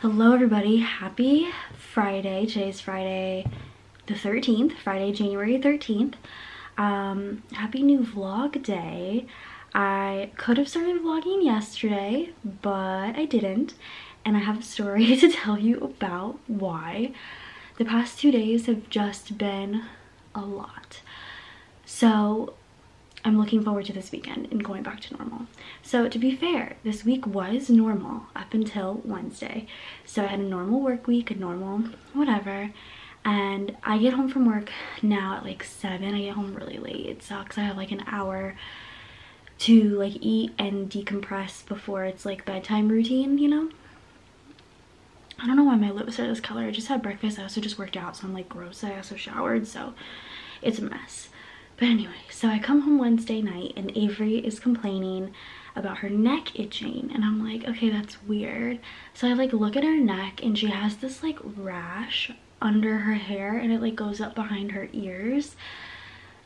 Hello everybody, happy Friday. Today's Friday the 13th, Friday, January 13th. Um, happy new vlog day. I could have started vlogging yesterday, but I didn't. And I have a story to tell you about why. The past two days have just been a lot. So I'm looking forward to this weekend and going back to normal. So to be fair, this week was normal up until Wednesday. So I had a normal work week, a normal whatever. And I get home from work now at like 7. I get home really late. It sucks. I have like an hour to like eat and decompress before it's like bedtime routine, you know? I don't know why my lips are this color. I just had breakfast. I also just worked out, so I'm like gross. I also showered, so it's a mess. But anyway, so I come home Wednesday night and Avery is complaining about her neck itching and I'm like, okay, that's weird. So I like look at her neck and she has this like rash under her hair and it like goes up behind her ears.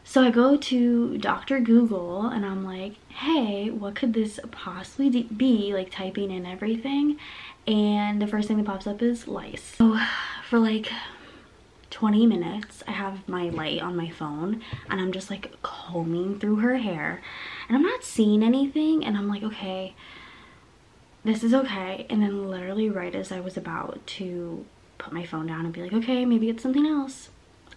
So I go to Dr. Google and I'm like, hey, what could this possibly be? Like typing in everything. And the first thing that pops up is lice. So for like 20 minutes i have my light on my phone and i'm just like combing through her hair and i'm not seeing anything and i'm like okay this is okay and then literally right as i was about to put my phone down and be like okay maybe it's something else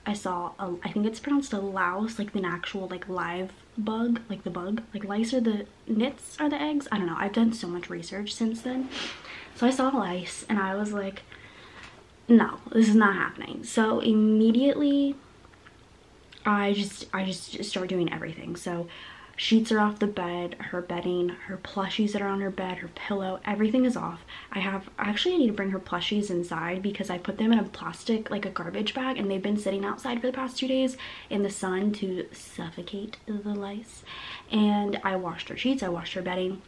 i saw a, I think it's pronounced a louse like an actual like live bug like the bug like lice are the nits are the eggs i don't know i've done so much research since then so i saw lice and i was like no, this is not happening. So immediately I just I just start doing everything. So sheets are off the bed, her bedding, her plushies that are on her bed, her pillow, everything is off. I have actually I need to bring her plushies inside because I put them in a plastic like a garbage bag and they've been sitting outside for the past two days in the sun to suffocate the lice. And I washed her sheets, I washed her bedding.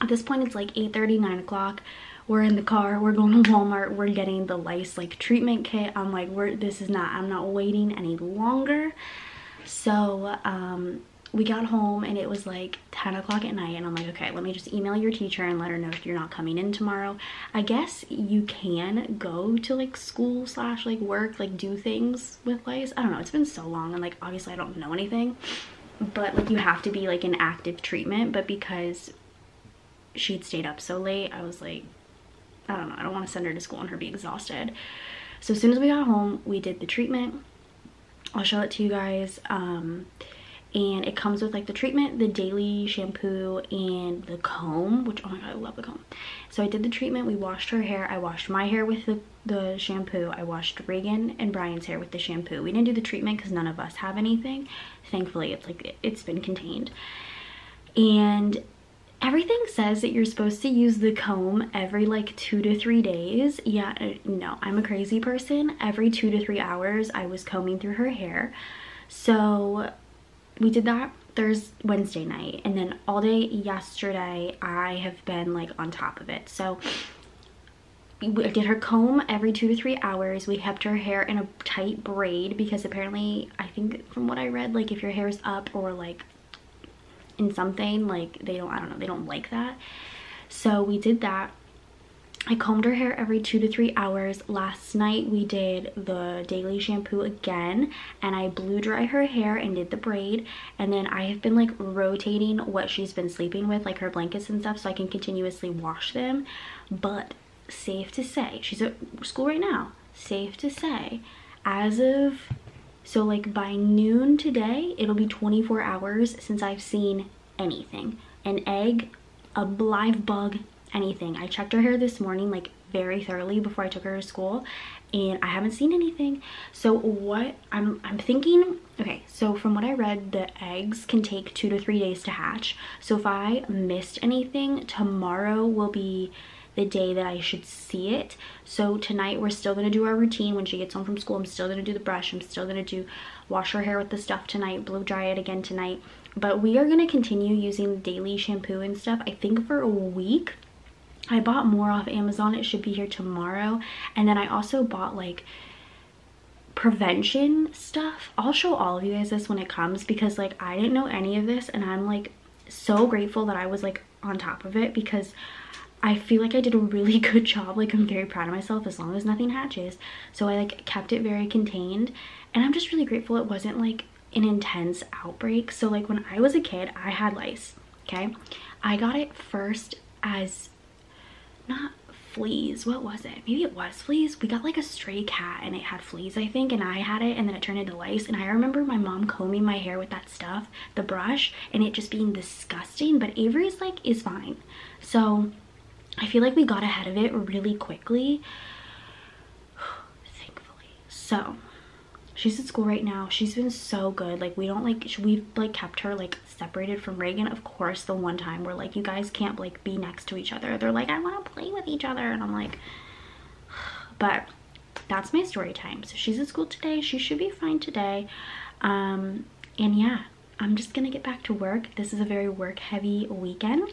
At this point it's like 8 30, 9 o'clock we're in the car we're going to walmart we're getting the lice like treatment kit. I'm like we're this is not i'm not waiting any longer. So um we got home and it was like 10 o'clock at night and i'm like okay let me just email your teacher and let her know if you're not coming in tomorrow. I guess you can go to like school slash like work like do things with lice. I don't know it's been so long and like obviously i don't know anything but like you have to be like in active treatment. But because she'd stayed up so late i was like I don't know, I don't want to send her to school and her be exhausted. So as soon as we got home, we did the treatment. I'll show it to you guys. Um, and it comes with like the treatment, the daily shampoo, and the comb, which, oh my god, I love the comb. So I did the treatment, we washed her hair, I washed my hair with the, the shampoo, I washed Reagan and Brian's hair with the shampoo. We didn't do the treatment because none of us have anything. Thankfully, it's like, it's been contained. And everything says that you're supposed to use the comb every like two to three days. Yeah uh, no i'm a crazy person. Every two to three hours i was combing through her hair. So we did that thursday wednesday night and then all day yesterday i have been like on top of it. So we did her comb every two to three hours. We kept her hair in a tight braid because apparently i think from what i read like if your hair is up or like in something like they don't i don't know they don't like that so we did that I combed her hair every two to three hours. Last night we did the daily shampoo again and I blew dry her hair and did the braid. And then I have been like rotating what she's been sleeping with, like her blankets and stuff so I can continuously wash them. But safe to say, she's at school right now. Safe to say, as of so like by noon today, it'll be 24 hours since I've seen anything. An egg, a live bug, anything. I checked her hair this morning like very thoroughly before I took her to school and I haven't seen anything. So what I'm I'm thinking, okay, so from what I read, the eggs can take two to three days to hatch. So if I missed anything, tomorrow will be the day that I should see it. So tonight we're still gonna do our routine when she gets home from school. I'm still gonna do the brush. I'm still gonna do wash her hair with the stuff tonight, blow dry it again tonight. But we are gonna continue using daily shampoo and stuff, I think for a week. I bought more off Amazon. It should be here tomorrow. And then I also bought like prevention stuff. I'll show all of you guys this when it comes because like I didn't know any of this and I'm like so grateful that I was like on top of it because I feel like I did a really good job. Like I'm very proud of myself as long as nothing hatches. So I like kept it very contained and I'm just really grateful it wasn't like an intense outbreak. So like when I was a kid, I had lice, okay? I got it first as not fleas what was it maybe it was fleas we got like a stray cat and it had fleas i think and i had it and then it turned into lice and i remember my mom combing my hair with that stuff the brush and it just being disgusting but avery's like is fine so i feel like we got ahead of it really quickly. Thankfully. So she's at school right now. She's been so good. Like we don't like we've like kept her like separated from reagan of course the one time where like you guys can't like be next to each other. They're like i want to play with each other and i'm like but that's my story time. So she's at school today. She should be fine today. Um and yeah i'm just gonna get back to work. This is a very work heavy weekend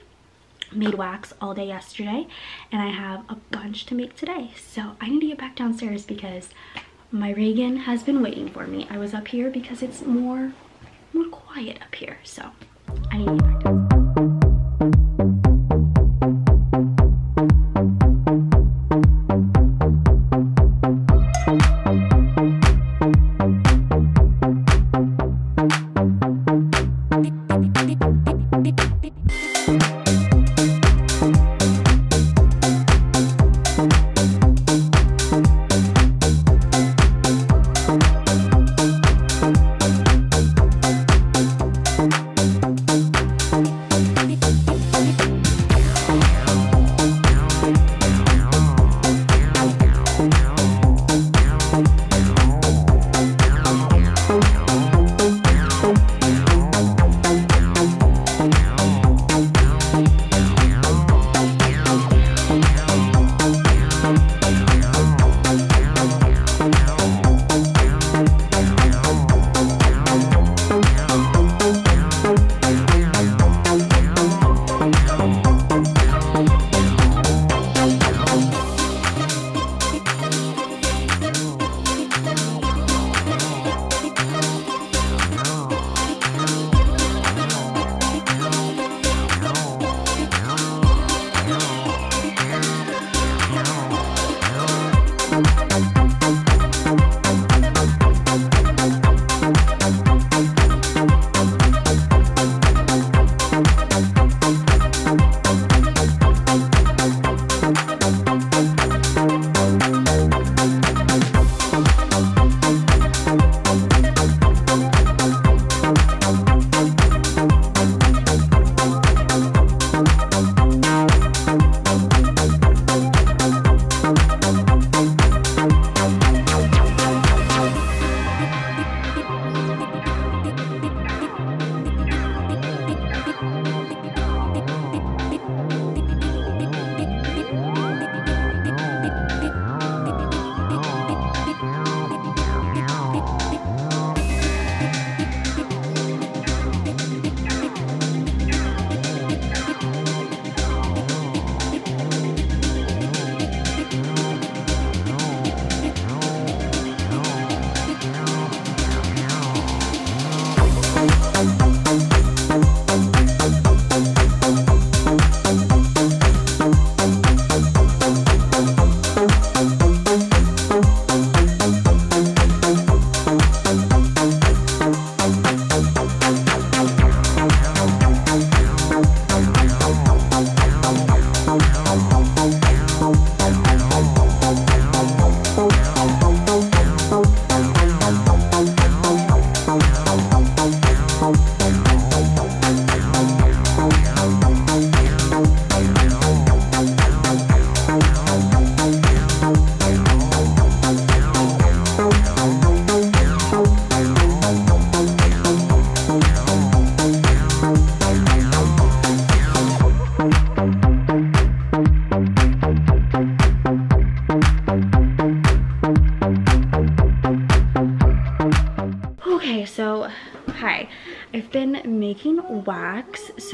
made wax all day yesterday and i have a bunch to make today so i need to get back downstairs because my Reagan has been waiting for me. I was up here because it's more, more quiet up here. So I need to get back down.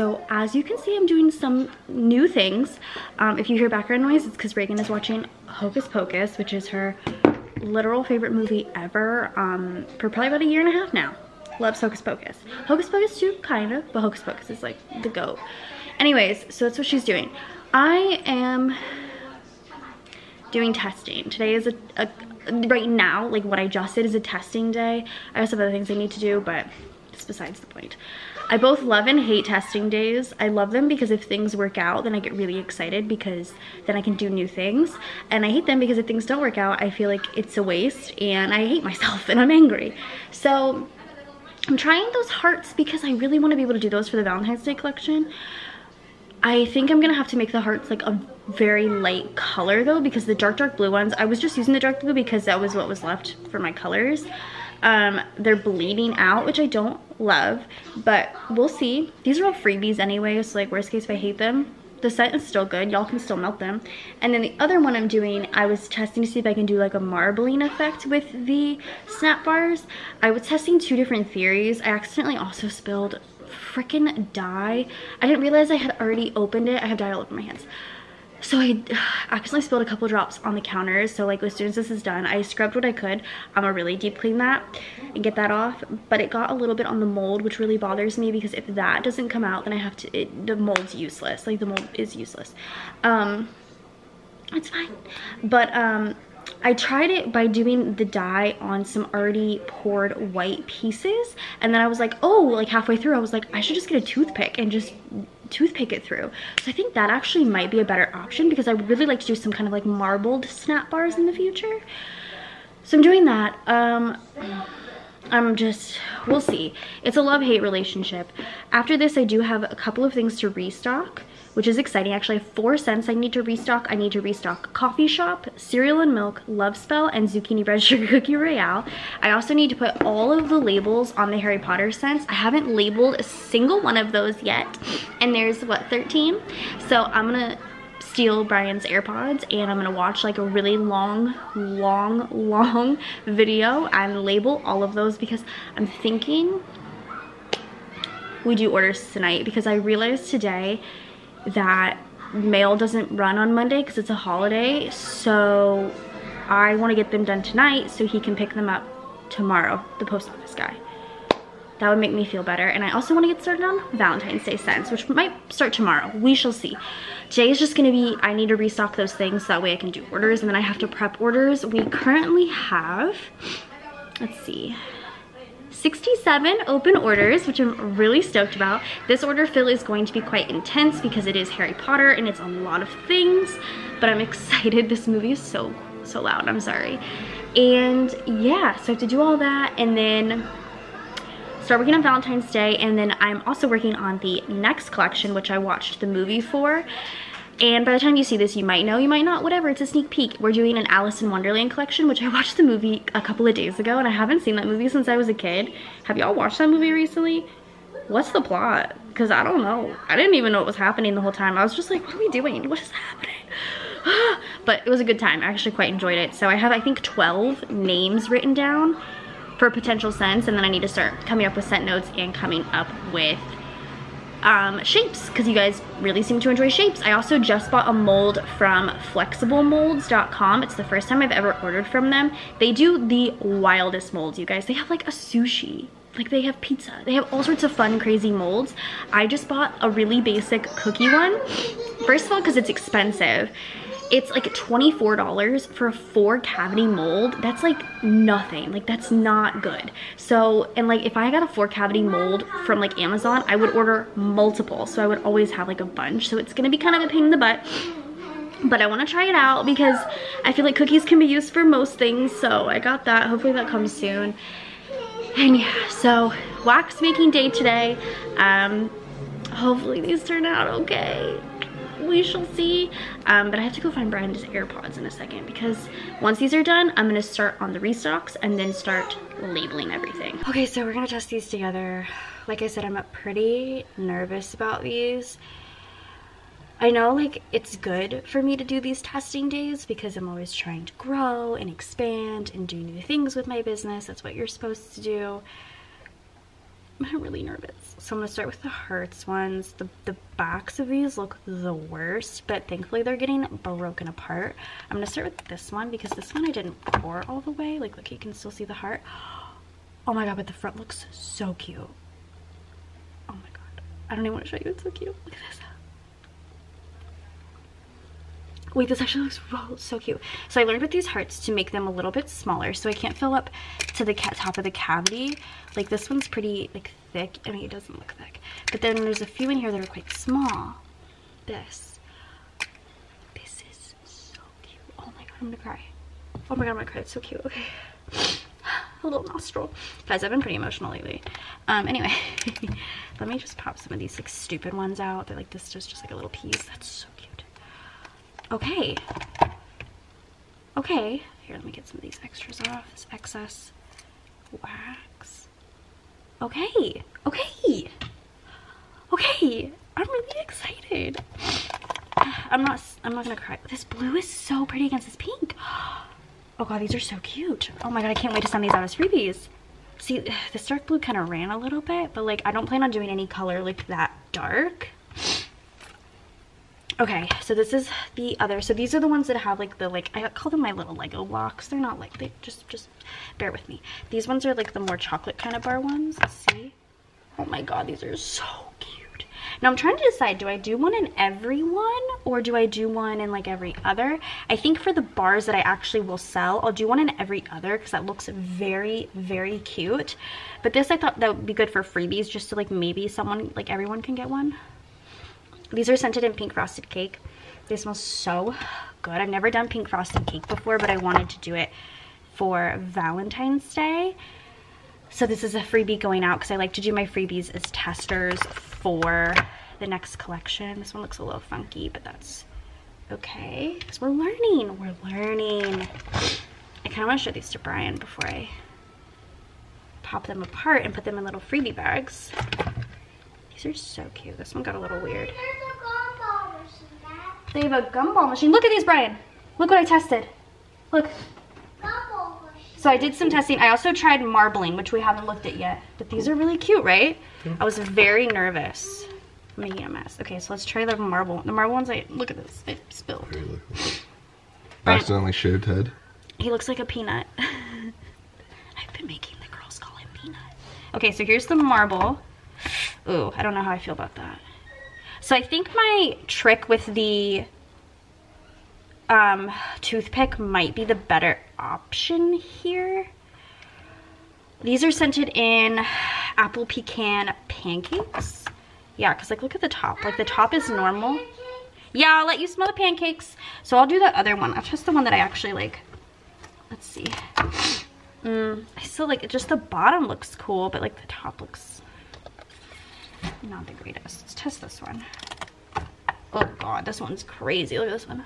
So as you can see, I'm doing some new things. Um, if you hear background noise, it's because Reagan is watching Hocus Pocus, which is her literal favorite movie ever um, for probably about a year and a half now. Loves Hocus Pocus. Hocus Pocus too, kind of, but Hocus Pocus is like the goat. Anyways, so that's what she's doing. I am doing testing. Today is a, a, right now, like what I just did is a testing day. I also have other things I need to do, but it's besides the point. I both love and hate testing days. I love them because if things work out, then I get really excited because then I can do new things. And I hate them because if things don't work out, I feel like it's a waste and I hate myself and I'm angry. So I'm trying those hearts because I really want to be able to do those for the Valentine's Day collection. I think I'm gonna have to make the hearts like a very light color though because the dark dark blue ones, I was just using the dark blue because that was what was left for my colors. Um, they're bleeding out, which I don't love, but we'll see. These are all freebies anyway, so like worst case if I hate them, the scent is still good. Y'all can still melt them. And then the other one I'm doing, I was testing to see if I can do like a marbling effect with the snap bars. I was testing two different theories. I accidentally also spilled freaking dye. I didn't realize I had already opened it. I have dye all over my hands. So I accidentally spilled a couple drops on the counters. So like as soon as this is done, I scrubbed what I could. I'm gonna really deep clean that and get that off. But it got a little bit on the mold, which really bothers me because if that doesn't come out, then I have to, it, the mold's useless. Like the mold is useless. Um, it's fine. But um, I tried it by doing the dye on some already poured white pieces. And then I was like, oh, like halfway through, I was like, I should just get a toothpick and just toothpick it through. So I think that actually might be a better option because I would really like to do some kind of like marbled snap bars in the future. So I'm doing that. Um, I'm just, we'll see. It's a love-hate relationship. After this, I do have a couple of things to restock which is exciting. Actually, I have four scents I need to restock. I need to restock Coffee Shop, Cereal and Milk, Love Spell, and Zucchini Bread Sugar Cookie Royale. I also need to put all of the labels on the Harry Potter scents. I haven't labeled a single one of those yet. And there's, what, 13? So I'm gonna steal Brian's AirPods and I'm gonna watch like a really long, long, long video and label all of those because I'm thinking we do orders tonight because I realized today that mail doesn't run on Monday because it's a holiday. So I want to get them done tonight so he can pick them up tomorrow, the post office guy. That would make me feel better. And I also want to get started on Valentine's Day scents, which might start tomorrow. We shall see. Today is just going to be, I need to restock those things so that way I can do orders and then I have to prep orders. We currently have, let's see, 67 open orders, which I'm really stoked about. This order fill is going to be quite intense because it is Harry Potter and it's a lot of things, but I'm excited. This movie is so, so loud, I'm sorry. And yeah, so I have to do all that and then start working on Valentine's Day and then I'm also working on the next collection, which I watched the movie for. And by the time you see this, you might know, you might not, whatever, it's a sneak peek. We're doing an Alice in Wonderland collection, which I watched the movie a couple of days ago, and I haven't seen that movie since I was a kid. Have y'all watched that movie recently? What's the plot? Because I don't know. I didn't even know what was happening the whole time. I was just like, what are we doing? What is happening? but it was a good time. I actually quite enjoyed it. So I have, I think, 12 names written down for potential scents, and then I need to start coming up with scent notes and coming up with um, shapes because you guys really seem to enjoy shapes. I also just bought a mold from flexiblemolds.com. It's the first time I've ever ordered from them. They do the wildest molds, you guys. They have like a sushi like they have pizza they have all sorts of fun crazy molds i just bought a really basic cookie one first of all because it's expensive it's like $24 for a four cavity mold. That's like nothing. Like that's not good. So, and like if I got a four cavity mold from like Amazon, I would order multiple. So I would always have like a bunch. So it's gonna be kind of a pain in the butt but I want to try it out because I feel like cookies can be used for most things so I got that hopefully that comes soon and yeah so wax making day today um hopefully these turn out okay we shall see. Um, but I have to go find Brian's AirPods in a second because once these are done, I'm gonna start on the restocks and then start labeling everything. Okay, so we're gonna test these together. Like I said, I'm pretty nervous about these. I know like it's good for me to do these testing days because I'm always trying to grow and expand and do new things with my business. That's what you're supposed to do. I'm really nervous. So I'm gonna start with the Hertz ones. The, the backs of these look the worst, but thankfully they're getting broken apart. I'm gonna start with this one because this one I didn't pour all the way. Like, look, you can still see the heart. Oh my god, but the front looks so cute. Oh my god. I don't even want to show you, it's so cute. Look at this. Wait, this actually looks so cute. So I learned with these hearts to make them a little bit smaller so I can't fill up to the top of the cavity. Like this one's pretty like thick. I mean, it doesn't look thick. But then there's a few in here that are quite small. This. This is so cute. Oh my god, I'm gonna cry. Oh my god, I'm gonna cry. It's so cute. Okay. a little nostril. Guys, I've been pretty emotional lately. Um, anyway, let me just pop some of these like stupid ones out. They're like, this is just like a little piece. That's so cute. Okay. Okay. Here, let me get some of these extras off. This excess wax. Okay. Okay. Okay. I'm really excited. I'm not, I'm not gonna cry. This blue is so pretty against this pink. Oh god, these are so cute. Oh my god, I can't wait to send these out as freebies. See, this dark blue kind of ran a little bit, but like I don't plan on doing any color like that dark. Okay, so this is the other. So these are the ones that have like the like I call them my little Lego blocks. They're not like they just just bear with me. These ones are like the more chocolate kind of bar ones. Let's see. Oh my god, these are so cute. Now I'm trying to decide, do I do one in every one or do I do one in like every other? I think for the bars that I actually will sell, I'll do one in every other because that looks very, very cute. But this I thought that would be good for freebies just to like maybe someone, like everyone can get one. These are scented in pink frosted cake. They smell so good. I've never done pink frosted cake before, but I wanted to do it for Valentine's Day. So this is a freebie going out because I like to do my freebies as testers for the next collection. This one looks a little funky, but that's okay. Because we're learning. We're learning. I kind of want to show these to Brian before I pop them apart and put them in little freebie bags. These are so cute. This one got a little weird. They have a gumball machine. Look at these, Brian. Look what I tested. Look. So I did some testing. I also tried marbling, which we haven't looked at yet. But these are really cute, right? I was very nervous. I'm making a mess. Okay, so let's try the marble. The marble ones, I look at this. It spilled. Accidentally shaved head. He looks like a peanut. I've been making the girls call him peanut. Okay, so here's the marble. Ooh, I don't know how I feel about that. So I think my trick with the um, toothpick might be the better option here. These are scented in apple pecan pancakes. Yeah, because like look at the top. Like the top is normal. Yeah, I'll let you smell the pancakes. So I'll do the other one. That's just the one that I actually like. Let's see. Mm, I still like it. Just the bottom looks cool, but like the top looks not the greatest. Let's test this one. Oh god, this one's crazy. Look at this one.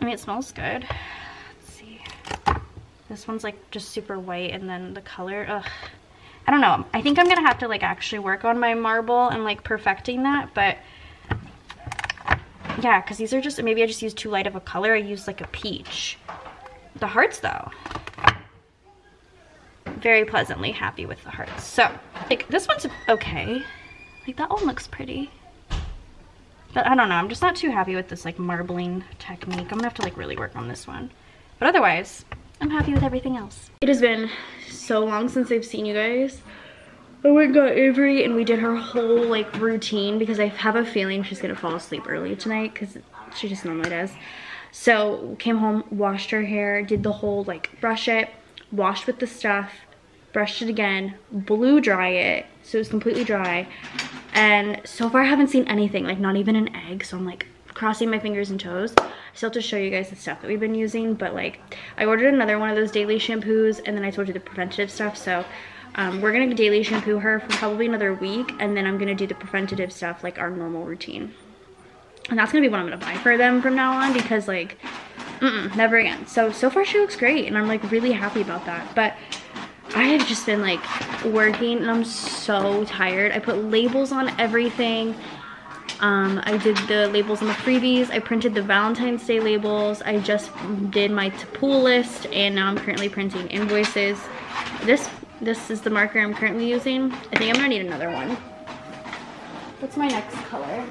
I mean, it smells good. Let's see. This one's like just super white and then the color, ugh. I don't know. I think I'm gonna have to like actually work on my marble and like perfecting that, but yeah, because these are just, maybe I just used too light of a color. I used like a peach. The hearts though, very pleasantly happy with the hearts. So, like this one's okay. Like that one looks pretty. But I don't know, I'm just not too happy with this like marbling technique. I'm gonna have to like really work on this one. But otherwise, I'm happy with everything else. It has been so long since I've seen you guys. I went and got Avery and we did her whole like routine because I have a feeling she's gonna fall asleep early tonight because she just normally does. So came home, washed her hair, did the whole like brush it, washed with the stuff, brushed it again, blew dry it so it was completely dry, and so far I haven't seen anything, like not even an egg. So I'm like crossing my fingers and toes. I still have to show you guys the stuff that we've been using. But like I ordered another one of those daily shampoos and then I told you the preventative stuff. So um, we're to daily shampoo her for probably another week. And then I'm to do the preventative stuff like our normal routine. And that's to be what I'm to buy for them from now on because like, mm -mm, never again. So, so far she looks great and I'm like really happy about that. But I have just been like working and I'm so tired. I put labels on everything. Um, I did the labels on the freebies. I printed the Valentine's Day labels. I just did my to-pull list and now I'm currently printing invoices. This this is the marker I'm currently using. I think I'm gonna need another one. What's my next color?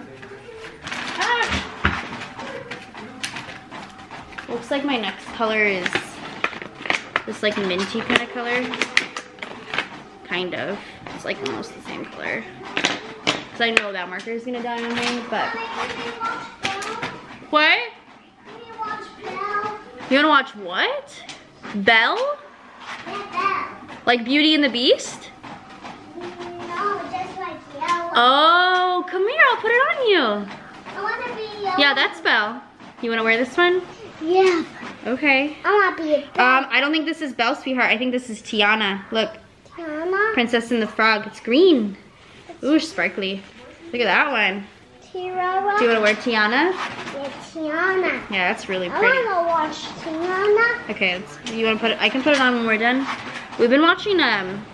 Ah! Looks like my next color is this like minty kind of color. Kind of. It's like almost the same color. Because I know that marker is going to die on me, but What? You want to watch what? Belle? Yeah, Like Beauty and the Beast? No, just like yellow. Oh, come here, I'll put it on you. I want to be yellow. Yeah, that's Belle. You wanna wear this one? Yeah. Okay. I want to be a Um, I don't think this is Belle, sweetheart. I think this is Tiana. Look, Tiana. Princess and the Frog. It's green. Ooh, sparkly. Look at that one. Tiara. Do you wanna wear Tiana? Yeah, Tiana. Yeah, that's really pretty. I want to watch Tiana. Okay, you want to put it? I can put it on when we're done. We've been watching. Um,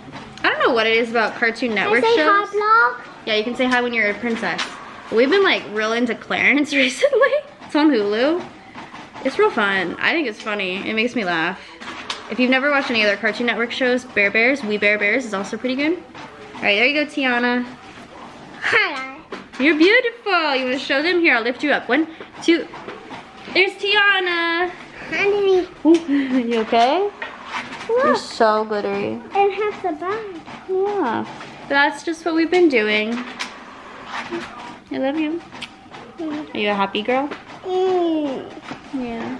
I don't know what it is about Cartoon Network Can I say shows. hi, vlog? Yeah, you can say hi when you're a princess. We've been like real into Clarence recently. It's on Hulu. It's real fun. I think it's funny. It makes me laugh. If you've never watched any other Cartoon Network shows, Bare Bears, We Bare Bears is also pretty good. All right, there you go, Tiana. Hi. You're beautiful. You want to show them? Here, I'll lift you up. One, two. There's Tiana. Honey. You okay? You're so glittery. And have the bag. Yeah. That's just what we've been doing. I love you. Are you a happy girl? Mm. Yeah.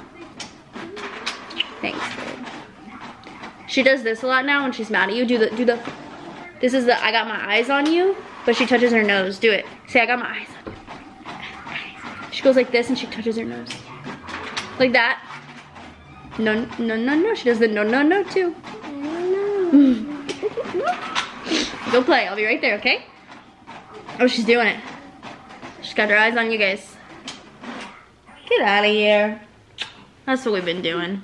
Thanks, babe. She does this a lot now when she's mad at you. Do the do the This is the I got my eyes on you, but she touches her nose. Do it. Say I got my eyes on you. She goes like this and she touches her nose. Like that. No no no no. She does the no no no too. Go play. I'll be right there, okay? Oh, she's doing it. She's got her eyes on you guys. Get out of here. That's what we've been doing.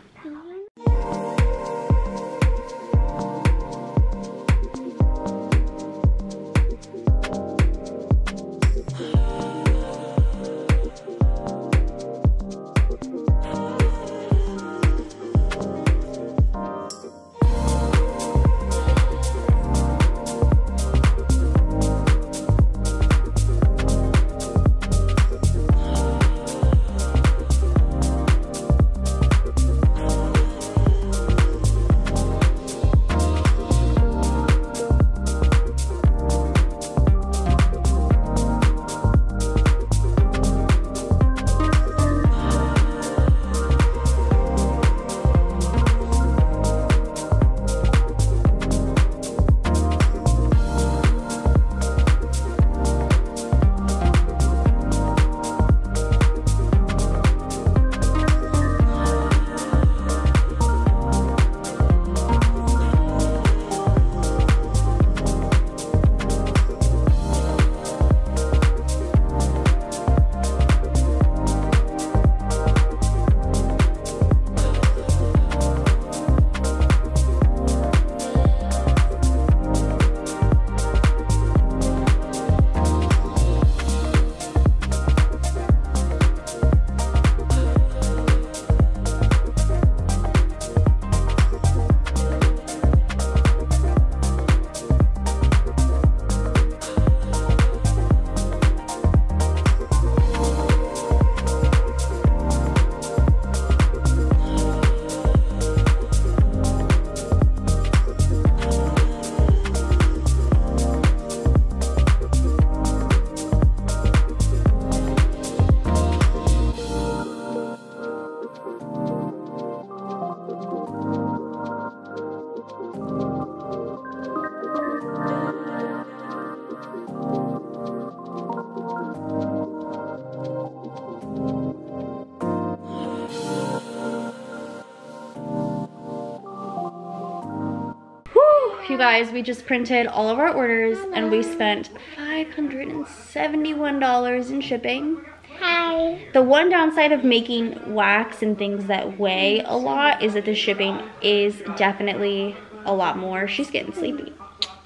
Guys, we just printed all of our orders and we spent $571 in shipping. Hi. The one downside of making wax and things that weigh a lot is that the shipping is definitely a lot more. She's getting sleepy.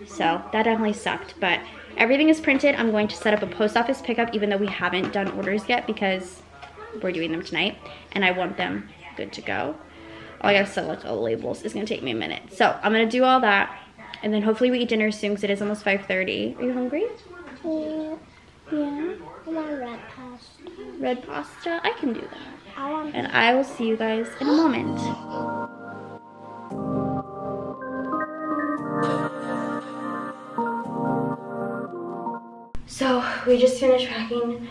So that definitely sucked, but everything is printed. I'm going to set up a post office pickup even though we haven't done orders yet because we're doing them tonight and I want them good to go. All I gotta select all the labels. It's gonna take me a minute. So I'm gonna do all that and then hopefully we eat dinner soon because it is almost 5.30. Are you hungry? Yeah. Yeah. I want red pasta. Red pasta? I can do that. I want And I will see you guys in a moment. So we just finished packing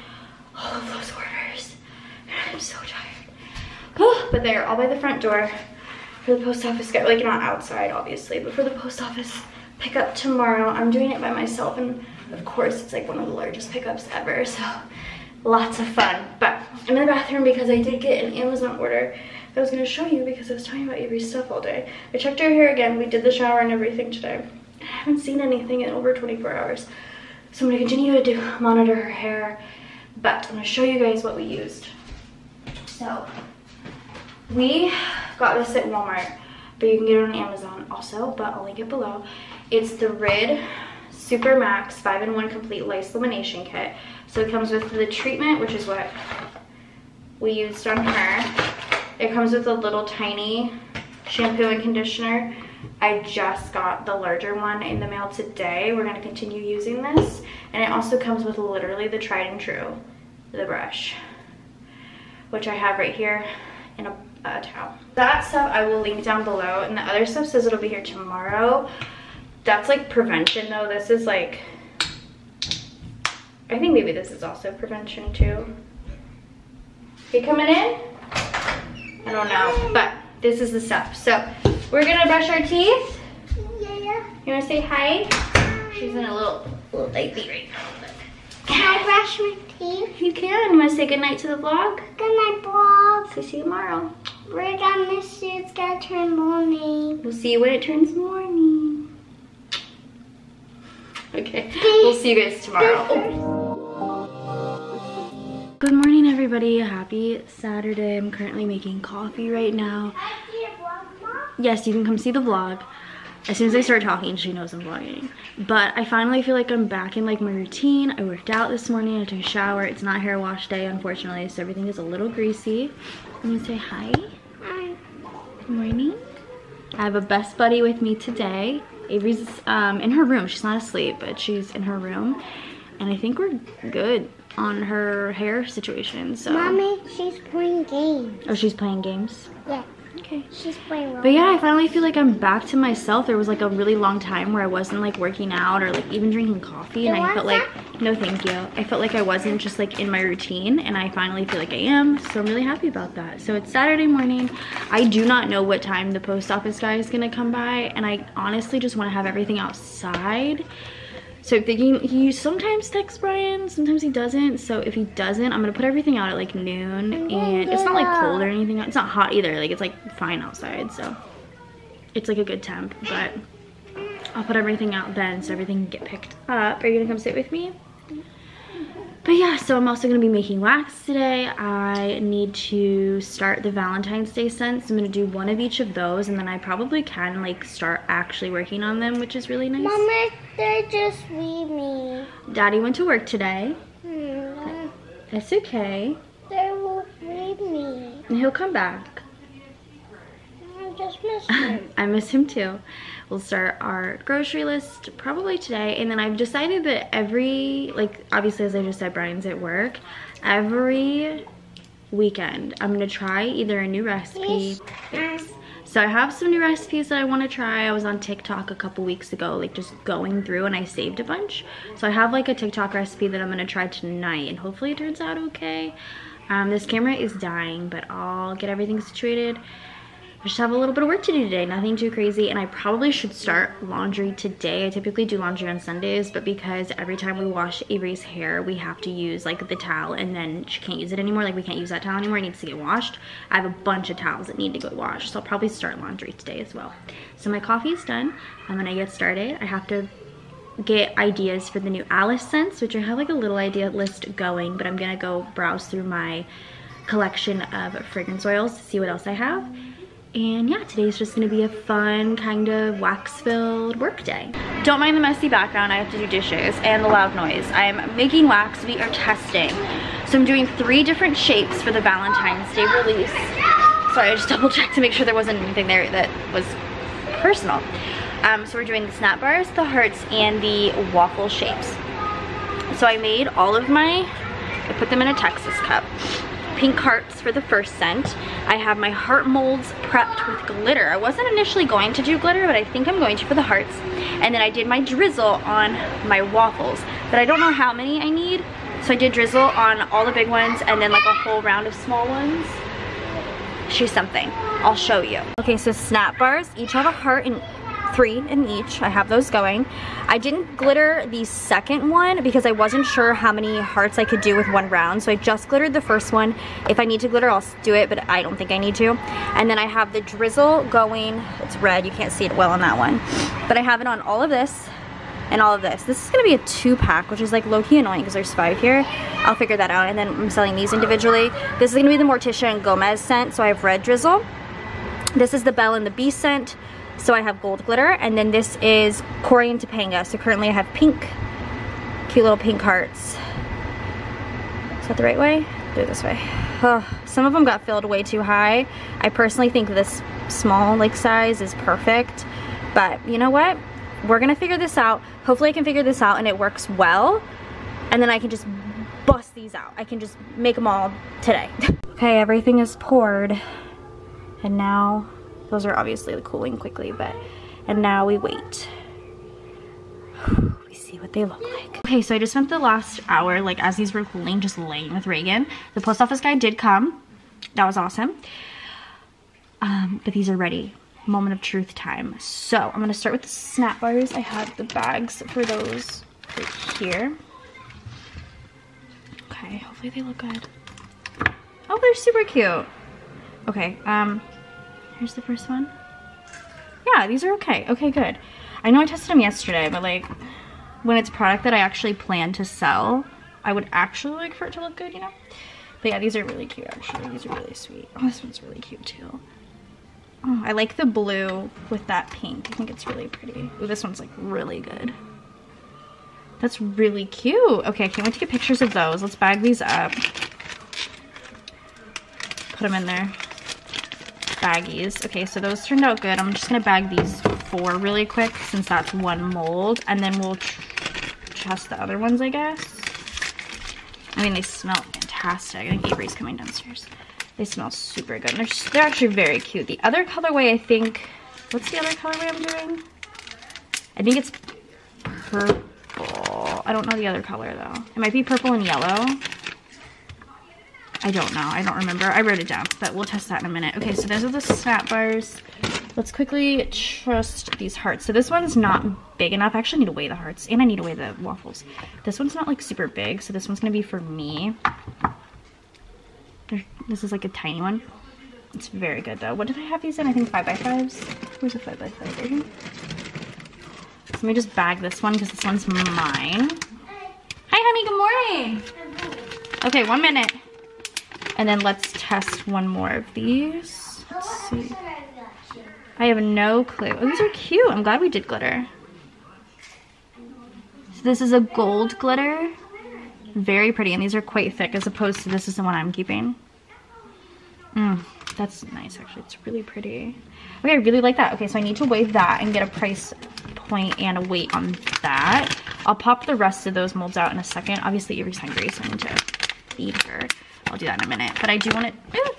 all of those orders. And I'm so tired. Oh, but they're all by the front door for the post office guy. Like not outside, obviously, but for the post office pickup tomorrow. I'm doing it by myself, and of course, it's like one of the largest pickups ever. So lots of fun. But I'm in the bathroom because I did get an Amazon order that I was gonna show you because I was talking about Avery's stuff all day. I checked her hair again. We did the shower and everything today. I haven't seen anything in over 24 hours. So I'm gonna continue to monitor her hair, but I'm gonna show you guys what we used. So we got this at Walmart, but you can get it on Amazon also, but I'll link it below. It's the Rid Super Max 5-in-1 Complete Lice Elimination Kit. So it comes with the treatment, which is what we used on her. It comes with a little tiny shampoo and conditioner. I just got the larger one in the mail today. We're gonna continue using this. And it also comes with literally the tried and true, the brush, which I have right here in a, Uh, a towel. That stuff I will link down below and the other stuff says it'll be here tomorrow. That's like prevention though. This is like, I think maybe this is also prevention too. You coming in? I don't know, but this is the stuff. So we're gonna brush our teeth. Yeah. You wanna say hi? She's in a little, little diaper right now. Can I brush my teeth? You can. You wanna say goodnight to the vlog? Good night, vlog. So see you tomorrow. We're gonna miss you. It's gonna turn morning. We'll see you when it turns morning. Okay, we'll see you guys tomorrow. Good morning everybody, happy Saturday. I'm currently making coffee right now. Yes, you can come see the vlog. As soon as I start talking, she knows I'm vlogging. But I finally feel like I'm back in like my routine. I worked out this morning, I took a shower. It's not hair wash day, unfortunately, so everything is a little greasy. I'm gonna say hi. Hi. Good morning. I have a best buddy with me today. Avery's um, in her room. She's not asleep, but she's in her room. And I think we're good on her hair situation. So. Mommy, she's playing games. Oh, she's playing games. Yeah. Okay. She's playing But yeah, I finally feel like I'm back to myself. There was like a really long time where I wasn't like working out or like even drinking coffee and I felt like, no thank you. I felt like I wasn't just like in my routine and I finally feel like I am. So I'm really happy about that. So it's Saturday morning. I do not know what time the post office guy is gonna come by and I honestly just wanna have everything outside. So I'm thinking he sometimes texts Brian, sometimes he doesn't. So if he doesn't, I'm gonna put everything out at like noon and it's not like cold or anything. It's not hot either. Like it's like fine outside. So it's like a good temp, but I'll put everything out then so everything can get picked up. Are you gonna come sit with me? But yeah, so I'm also gonna be making wax today. I need to start the Valentine's Day scents. I'm gonna do one of each of those and then I probably can like start actually working on them, which is really nice. Mama, they just leave me. Daddy went to work today. Hmm. That's okay. They will leave me. And he'll come back. I just miss him. I miss him too. We'll start our grocery list probably today. And then I've decided that every, like obviously as I just said, Brian's at work. Every weekend, I'm gonna try either a new recipe. Yes. So I have some new recipes that I wanna try. I was on TikTok a couple weeks ago, like just going through and I saved a bunch. So I have like a TikTok recipe that I'm gonna try tonight and hopefully it turns out okay. Um, this camera is dying, but I'll get everything situated. I just have a little bit of work to do today, nothing too crazy, and I probably should start laundry today. I typically do laundry on Sundays, but because every time we wash Avery's hair, we have to use like the towel and then she can't use it anymore, like we can't use that towel anymore, it needs to get washed. I have a bunch of towels that need to get washed, so I'll probably start laundry today as well. So my coffee is done, I'm gonna get started. I have to get ideas for the new Alice scents, which I have like a little idea list going, but I'm gonna go browse through my collection of fragrance oils to see what else I have. And yeah, today's just gonna be a fun kind of wax-filled work day. Don't mind the messy background, I have to do dishes and the loud noise. I'm making wax, we are testing. So I'm doing three different shapes for the Valentine's Day release. Sorry, I just double checked to make sure there wasn't anything there that was personal. Um, so we're doing the snap bars, the hearts, and the waffle shapes. So I made all of my, I put them in a Texas cup pink hearts for the first scent. I have my heart molds prepped with glitter. I wasn't initially going to do glitter, but I think I'm going to for the hearts. And then I did my drizzle on my waffles, but I don't know how many I need. So I did drizzle on all the big ones and then like a whole round of small ones. she's something. I'll show you. Okay, so snap bars each have a heart in three in each. I have those going. I didn't glitter the second one because I wasn't sure how many hearts I could do with one round. So I just glittered the first one. If I need to glitter, I'll do it, but I don't think I need to. And then I have the drizzle going. It's red. You can't see it well on that one. But I have it on all of this and all of this. This is gonna be a two pack, which is like low-key annoying because there's five here. I'll figure that out. And then I'm selling these individually. This is gonna be the Morticia and Gomez scent. So I have red drizzle. This is the Belle and the Beast scent. So I have gold glitter, and then this is Cory and Topanga. So currently I have pink, cute little pink hearts. Is that the right way? Do it this way. Oh, some of them got filled way too high. I personally think this small like size is perfect, but you know what? We're gonna figure this out. Hopefully I can figure this out and it works well, and then I can just bust these out. I can just make them all today. okay, everything is poured, and now those are obviously cooling quickly, but, and now we wait. we see what they look like. Okay, so I just spent the last hour, like as these were cooling, just laying with Reagan. The post office guy did come. That was awesome. Um, but these are ready. Moment of truth time. So I'm gonna start with the snap bars. I have the bags for those right here. Okay, hopefully they look good. Oh, they're super cute. Okay, um, Here's the first one. Yeah, these are okay. Okay, good. I know I tested them yesterday, but like when it's a product that I actually plan to sell, I would actually like for it to look good, you know? But yeah, these are really cute actually. These are really sweet. Oh, this one's really cute too. Oh, I like the blue with that pink. I think it's really pretty. Ooh, this one's like really good. That's really cute. Okay, I can't wait to get pictures of those. Let's bag these up. Put them in there baggies. Okay, so those turned out good. I'm just gonna bag these four really quick since that's one mold, and then we'll test the other ones, I guess. I mean, they smell fantastic. I think Avery's coming downstairs. They smell super good. They're, they're actually very cute. The other colorway, I think, what's the other colorway I'm doing? I think it's purple. I don't know the other color though. It might be purple and yellow. I don't know. I don't remember. I wrote it down, but we'll test that in a minute. Okay, so those are the snap bars. Let's quickly trust these hearts. So this one's not big enough. I actually need to weigh the hearts, and I need to weigh the waffles. This one's not like super big, so this one's gonna be for me. This is like a tiny one. It's very good though. What did I have these in? I think 5x5s. Where's a 5x5 version? So let me just bag this one because this one's mine. Hi honey, good morning. Okay, one minute. And then let's test one more of these. Let's see. I have no clue. Oh, these are cute. I'm glad we did glitter. So this is a gold glitter. Very pretty. And these are quite thick as opposed to this is the one I'm keeping. Mm, that's nice actually. It's really pretty. Okay, I really like that. Okay, so I need to weigh that and get a price point and a weight on that. I'll pop the rest of those molds out in a second. Obviously, Avery's hungry, so I need to feed her. I'll do that in a minute. But I do want to...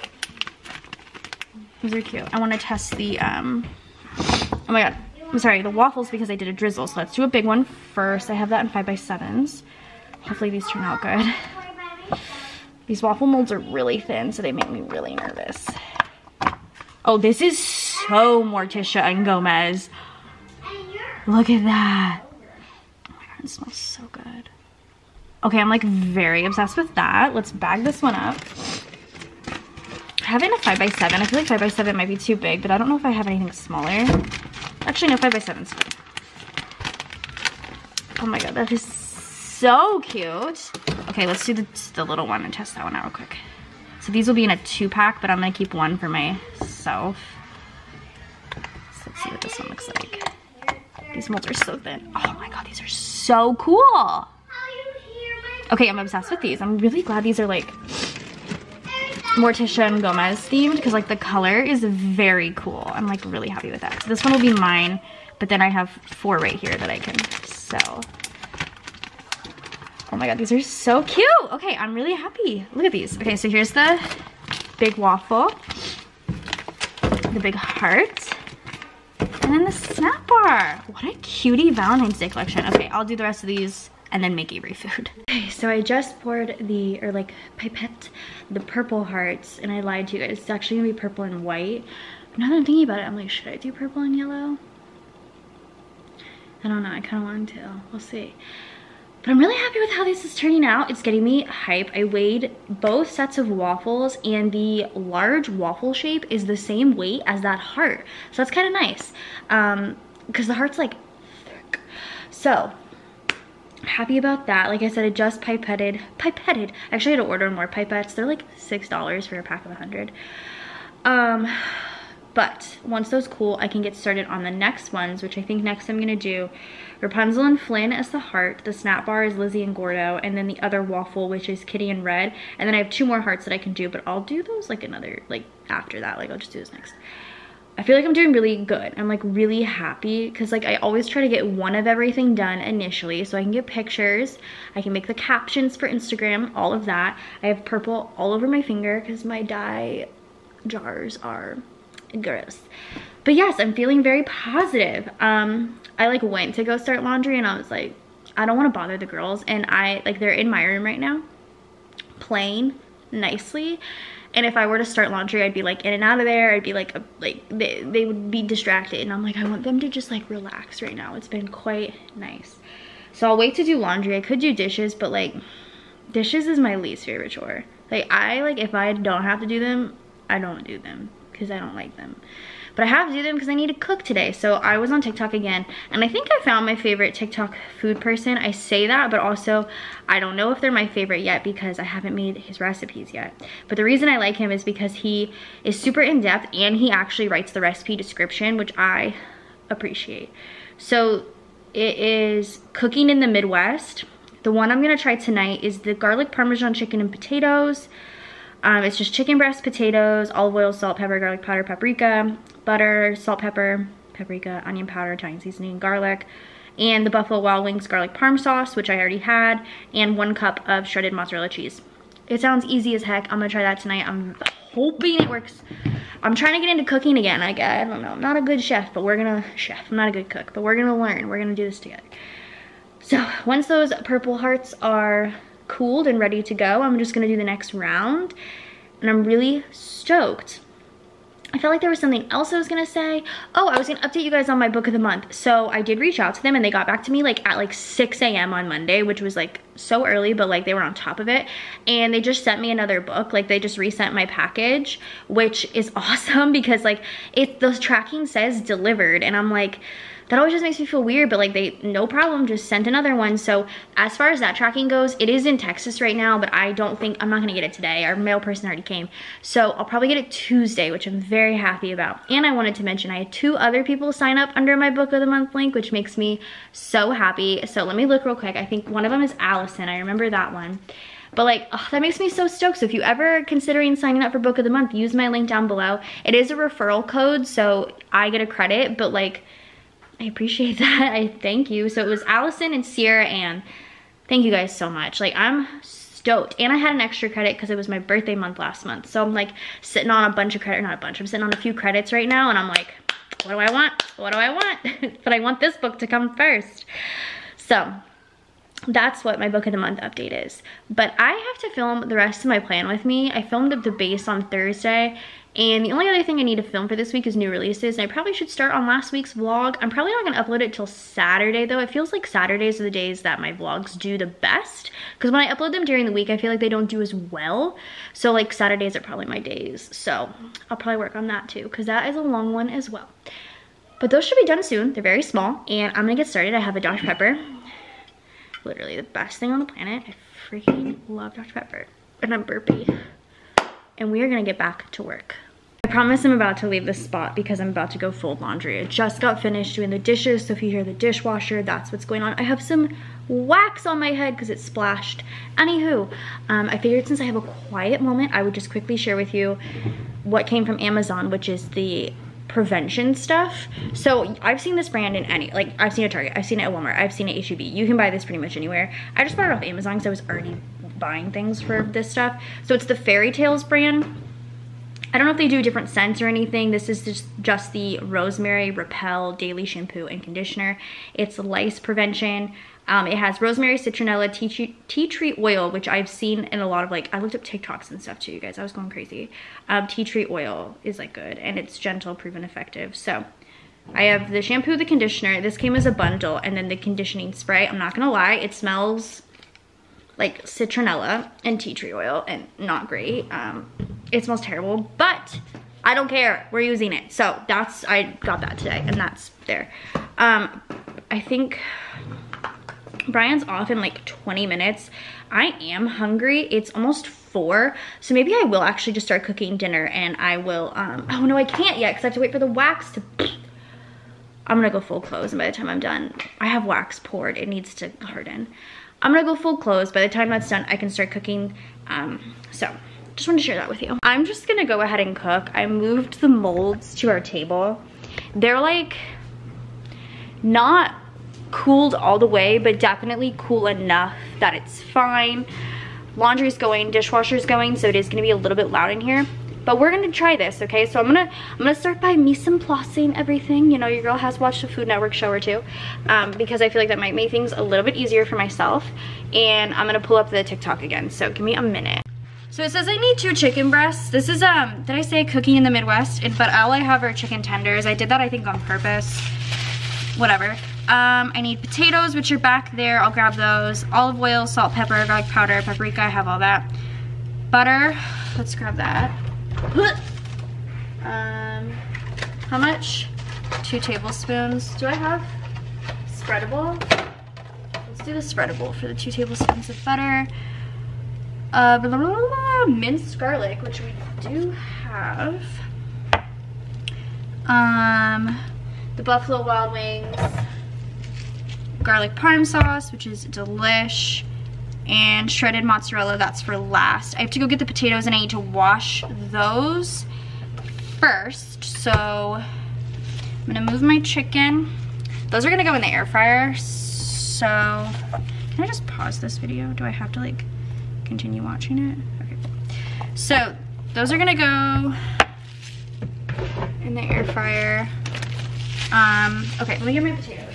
These are cute. I want to test the... um. Oh my god. I'm sorry, the waffles because I did a drizzle. So let's do a big one first. I have that in 5x7s. Hopefully these turn out good. These waffle molds are really thin, so they make me really nervous. Oh, this is so Morticia and Gomez. Look at that. Oh my god, it smells so good. Okay, I'm like very obsessed with that. Let's bag this one up. I have it in a 5x7. I feel like 5x7 might be too big, but I don't know if I have anything smaller. Actually, no, 5x7's good. Oh my god, that is so cute. Okay, let's do the, the little one and test that one out real quick. So these will be in a two pack, but I'm gonna keep one for myself. So let's see what this one looks like. These molds are so thin. Oh my god, these are so cool. Okay, I'm obsessed with these. I'm really glad these are like Morticia and Gomez themed because like the color is very cool. I'm like really happy with that. So this one will be mine, but then I have four right here that I can sell. Oh my god, these are so cute. Okay, I'm really happy. Look at these. Okay, so here's the big waffle, the big heart, and then the snap bar. What a cutie Valentine's Day collection. Okay, I'll do the rest of these and then make Avery food. Okay, so I just poured the, or like pipette, the purple hearts, and I lied to you guys. It's actually gonna be purple and white. But now that I'm thinking about it, I'm like, should I do purple and yellow? I don't know, I kind of want to. We'll see. But I'm really happy with how this is turning out. It's getting me hype. I weighed both sets of waffles and the large waffle shape is the same weight as that heart. So that's kind of nice. Um, because the heart's like thick. So happy about that. Like I said, I just pipetted, pipetted. I actually had to order more pipettes. They're like $6 for a pack of 100. Um, but once those cool, I can get started on the next ones, which I think next I'm gonna do Rapunzel and Flynn as the heart, the snap bar is Lizzie and Gordo, and then the other waffle, which is Kitty and Red. And then I have two more hearts that I can do, but I'll do those like another, like after that, like I'll just do this next. I feel like I'm doing really good. I'm like really happy because like I always try to get one of everything done initially so I can get pictures. I can make the captions for Instagram, all of that. I have purple all over my finger because my dye jars are gross. But yes, I'm feeling very positive. Um, I like went to go start laundry and I was like, I don't want to bother the girls. And I, like they're in my room right now playing nicely. And if I were to start laundry, I'd be like in and out of there. I'd be like, a, like they, they would be distracted. And I'm like, I want them to just like relax right now. It's been quite nice. So I'll wait to do laundry. I could do dishes, but like dishes is my least favorite chore. Like I like if I don't have to do them, I don't do them because I don't like them. But I have to do them because I need to cook today. So I was on TikTok again and I think I found my favorite TikTok food person. I say that, but also I don't know if they're my favorite yet because I haven't made his recipes yet. But the reason I like him is because he is super in-depth and he actually writes the recipe description, which I appreciate. So it is cooking in the Midwest. The one I'm gonna try tonight is the garlic parmesan chicken and potatoes. Um, it's just chicken breast, potatoes, olive oil, salt, pepper, garlic powder, paprika, butter, salt, pepper, paprika, onion powder, Italian seasoning, garlic, and the Buffalo Wild Wings garlic parm sauce, which I already had, and one cup of shredded mozzarella cheese. It sounds easy as heck. I'm gonna try that tonight. I'm hoping it works. I'm trying to get into cooking again. Like, I don't know, I'm not a good chef, but we're gonna, chef, I'm not a good cook, but we're gonna learn. We're gonna do this together. So once those purple hearts are cooled and ready to go, I'm just gonna do the next round. And I'm really stoked. I felt like there was something else I was gonna say. Oh, I was gonna update you guys on my book of the month. So I did reach out to them and they got back to me like at like 6 a.m. on Monday, which was like so early, but like they were on top of it. And they just sent me another book. Like they just resent my package, which is awesome because like it, the tracking says delivered. And I'm like, that always just makes me feel weird, but like they, no problem, just sent another one. So as far as that tracking goes, it is in Texas right now, but I don't think, I'm not gonna get it today. Our mail person already came. So I'll probably get it Tuesday, which I'm very happy about. And I wanted to mention, I had two other people sign up under my book of the month link, which makes me so happy. So let me look real quick. I think one of them is Allison. I remember that one. But like, oh, that makes me so stoked. So if you ever considering signing up for book of the month, use my link down below. It is a referral code, so I get a credit, but like, I appreciate that. I thank you. So it was Allison and Sierra Ann. Thank you guys so much. Like I'm stoked. And I had an extra credit because it was my birthday month last month. So I'm like sitting on a bunch of credit, not a bunch, I'm sitting on a few credits right now and I'm like, what do I want? What do I want? but I want this book to come first. So that's what my book of the month update is. But I have to film the rest of my plan with me. I filmed the base on Thursday and the only other thing I need to film for this week is new releases. And I probably should start on last week's vlog. I'm probably not gonna upload it till Saturday though. It feels like Saturdays are the days that my vlogs do the best. Because when I upload them during the week, I feel like they don't do as well. So like Saturdays are probably my days. So I'll probably work on that too because that is a long one as well. But those should be done soon. They're very small. And I'm gonna get started. I have a Dr. Pepper. Literally the best thing on the planet. I freaking love Dr. Pepper. And I'm burpy and we are gonna get back to work. I promise I'm about to leave this spot because I'm about to go fold laundry. I just got finished doing the dishes, so if you hear the dishwasher, that's what's going on. I have some wax on my head because it splashed. Anywho, um, I figured since I have a quiet moment, I would just quickly share with you what came from Amazon, which is the prevention stuff. So I've seen this brand in any, like I've seen it at Target, I've seen it at Walmart, I've seen it at HEB. You can buy this pretty much anywhere. I just bought it off Amazon because I was already buying things for this stuff. So it's the Fairy Tales brand. I don't know if they do different scents or anything. This is just, just the Rosemary Repel Daily Shampoo and Conditioner. It's lice prevention. Um, it has rosemary, citronella, tea tree, tea tree oil, which I've seen in a lot of like, I looked up TikToks and stuff too, you guys. I was going crazy. Um, tea tree oil is like good and it's gentle, proven effective. So I have the shampoo, the conditioner. This came as a bundle and then the conditioning spray. I'm not gonna lie, it smells like citronella and tea tree oil and not great. Um, it smells terrible, but I don't care. We're using it. So that's, I got that today and that's there. Um, I think Brian's off in like 20 minutes. I am hungry. It's almost four. So maybe I will actually just start cooking dinner and I will, um, oh no, I can't yet because I have to wait for the wax to, I'm gonna go full close and by the time I'm done, I have wax poured. It needs to harden. I'm gonna go full close. By the time that's done, I can start cooking. Um, so just wanted to share that with you. I'm just gonna go ahead and cook. I moved the molds to our table. They're like not cooled all the way, but definitely cool enough that it's fine. Laundry's going, dishwasher's going, so it is gonna be a little bit loud in here. But we're gonna try this, okay? So I'm gonna I'm gonna start by mise en placing everything. You know, your girl has watched a Food Network show or two, um, because I feel like that might make things a little bit easier for myself. And I'm gonna pull up the TikTok again. So give me a minute. So it says I need two chicken breasts. This is, um, did I say cooking in the Midwest? But all I have are chicken tenders. I did that, I think, on purpose. Whatever. Um, I need potatoes, which are back there. I'll grab those. Olive oil, salt, pepper, garlic powder, paprika. I have all that. Butter. Let's grab that. Um, how much? Two tablespoons. Do I have spreadable? Let's do the spreadable for the two tablespoons of butter. Uh, blah, blah, blah, minced garlic, which we do have. Um, the Buffalo Wild Wings, garlic parm sauce, which is delish, and shredded mozzarella, that's for last. I have to go get the potatoes and I need to wash those first. So I'm gonna move my chicken. Those are gonna go in the air fryer. So can I just pause this video? Do I have to like continue watching it? Okay. So those are gonna go in the air fryer. Um, okay, let me get my potatoes.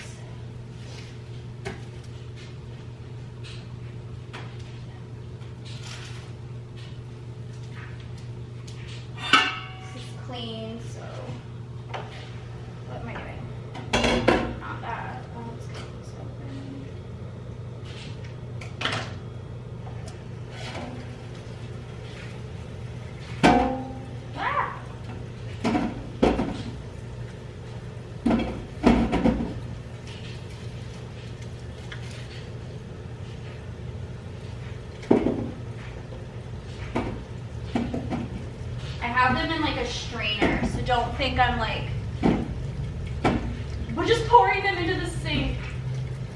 This is clean, so what am I doing? Not that. Oh, let's get this open. Ah! I have them in like a strainer, so don't think I'm like, we're just pouring them into the sink.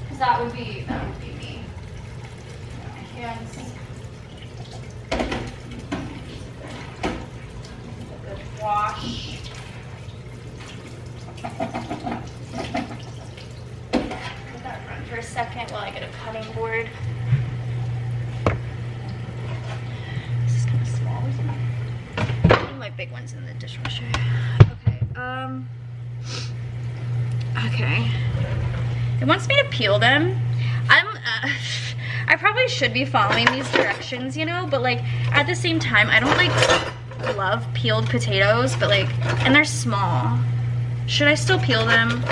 Cause that would be me. My hands. Good wash. Let that run for a second while I get a cutting board. This is kind of small, isn't it? Put my big ones in the dishwasher. Okay, um, okay. It wants me to peel them. I'm, uh, I probably should be following these directions, you know, but like at the same time, I don't like love peeled potatoes, but like, and they're small. Should I still peel them?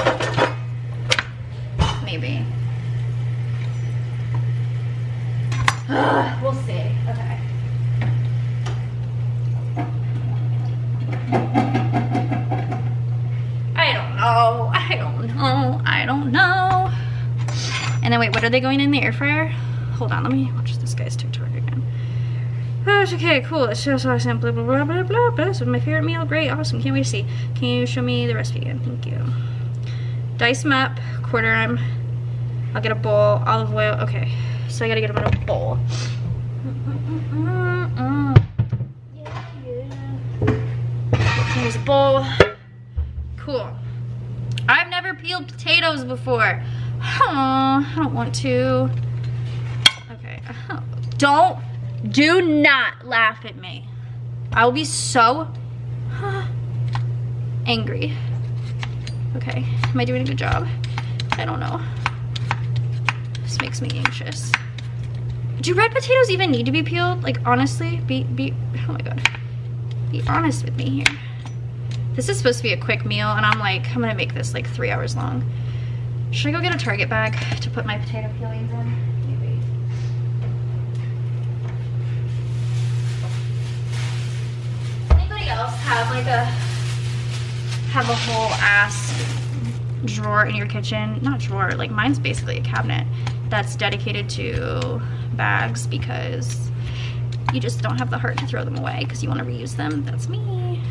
They going in the air fryer? Hold on, let me watch this guy's TikTok again. Oh, okay, cool. It's just awesome. Blah blah blah blah blah. blah. This is my favorite meal. Great, awesome. Can't wait to see. Can you show me the recipe again? Thank you. Dice them up, quarter them. I'll get a bowl, olive oil. Okay, so I gotta get them in a bowl. To. Okay. Uh-huh. Don't, do not laugh at me. I will be so angry. Okay, am I doing a good job? I don't know. This makes me anxious. Do red potatoes even need to be peeled? Like honestly, be, be, oh my God. Be honest with me here. This is supposed to be a quick meal and I'm like, I'm gonna make this like three hours long. Should I go get a Target bag to put my potato peelings in? Maybe. Anybody else have like a, have a whole ass drawer in your kitchen? Not drawer, like mine's basically a cabinet that's dedicated to bags because you just don't have the heart to throw them away because you want to reuse them. That's me.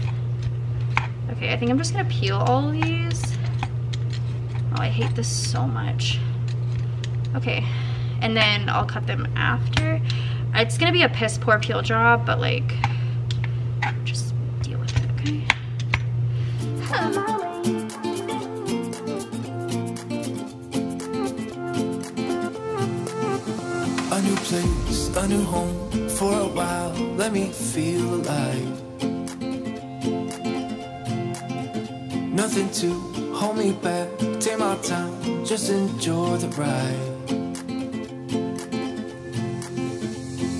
Okay, I think I'm just gonna peel all of these. Oh, I hate this so much. Okay, and then I'll cut them after. It's gonna be a piss poor peel job, but like, just deal with it, okay? A new place, a new home for a while. Let me feel alive. Nothing to hold me back. My time, just enjoy the ride.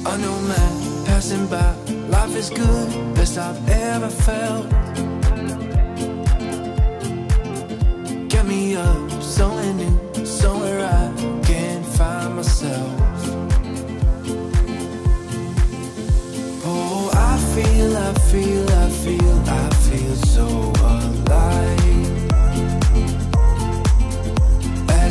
I know man passing by. Life is good, best I've ever felt. Get me up, somewhere new, somewhere I can find myself. Oh, I feel, I feel, I feel, I feel so alive.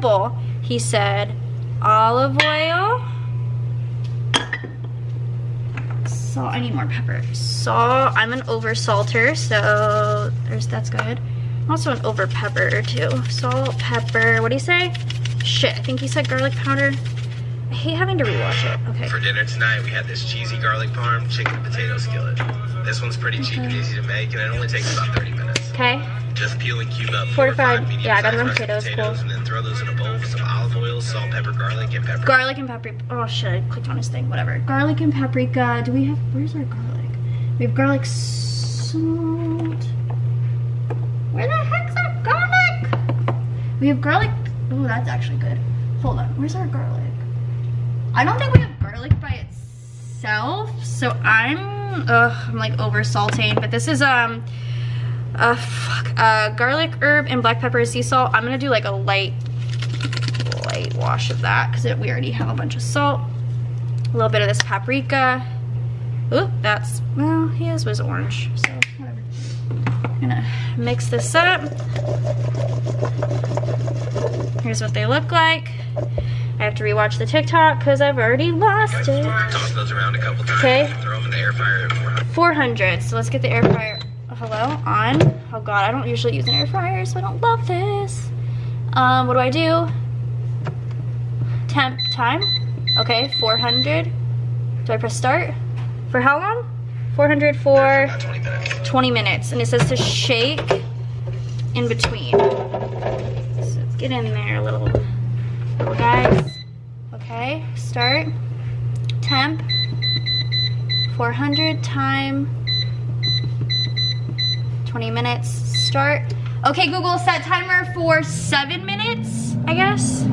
Bowl. He said olive oil. Salt, I need more pepper. Salt, I'm an over salter, so there's that's good. I'm also an over pepper too. Salt, pepper, what do you say? Shit, I think he said garlic powder. I hate having to rewatch it. Okay. For dinner tonight, we had this cheesy garlic parm chicken and potato skillet. This one's pretty cheap and easy to make, and it only takes about 30 minutes. Okay. Just peel and cube up 45. four five five. Yeah, I got them potatoes, potatoes, cool. And pepper. Garlic and paprika. Oh shit, I clicked on his thing. Whatever. Garlic and paprika. Do we have, where's our garlic? We have garlic salt. Where the heck's our garlic? We have garlic. Oh, that's actually good. Hold on. Where's our garlic? I don't think we have garlic by itself. So I'm, ugh, I'm like over salting. But this is, um, uh, fuck, uh, garlic, herb, and black pepper, sea salt. I'm gonna do like a light light wash of that because we already have a bunch of salt. A little bit of this paprika. Oop, that's, well, his was orange, so whatever. I'm gonna mix this up. Here's what they look like. I have to rewatch the TikTok because I've already lost it. Toss those around a couple times. Okay. Throw them in the air fryer at 400. 400. So let's get the air fryer. Hello, on. Oh god, I don't usually use an air fryer, so I don't love this. Um, what do I do? Temp time. Okay, 400. Do I press start? For how long? 400 for 20 minutes. 20 minutes. And it says to shake in between. So get in there, little, little guys. Okay, start. Temp. 400 time. 20 minutes. Start. Okay, Google, set timer for seven minutes, I guess.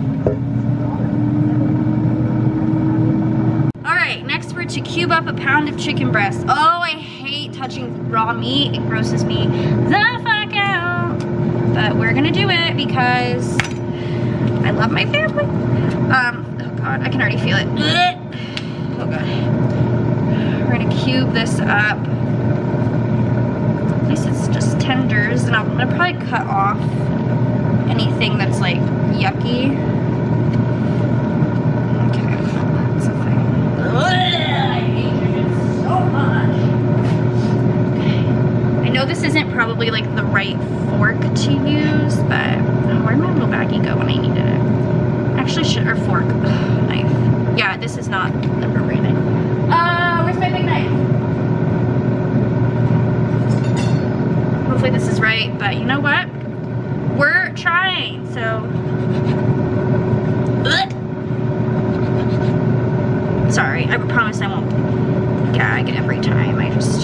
Right, next we're to cube up a pound of chicken breast. Oh, I hate touching raw meat. It grosses me the fuck out. But we're gonna do it because I love my family. Um, oh God, I can already feel it. Oh God. We're gonna cube this up. At least it's just tenders, and I'm gonna probably cut off anything that's like yucky. Okay, that's a thing. I hate it so much. I know this isn't probably like the right fork to use, but where'd my little baggie go when I needed it? Actually, should or fork, Ugh, knife. Yeah, this is not the appropriate knife. Uh, where's my big knife? Hopefully this is right, but you know what? We're trying, so. Sorry, I promise I won't gag every time. I just.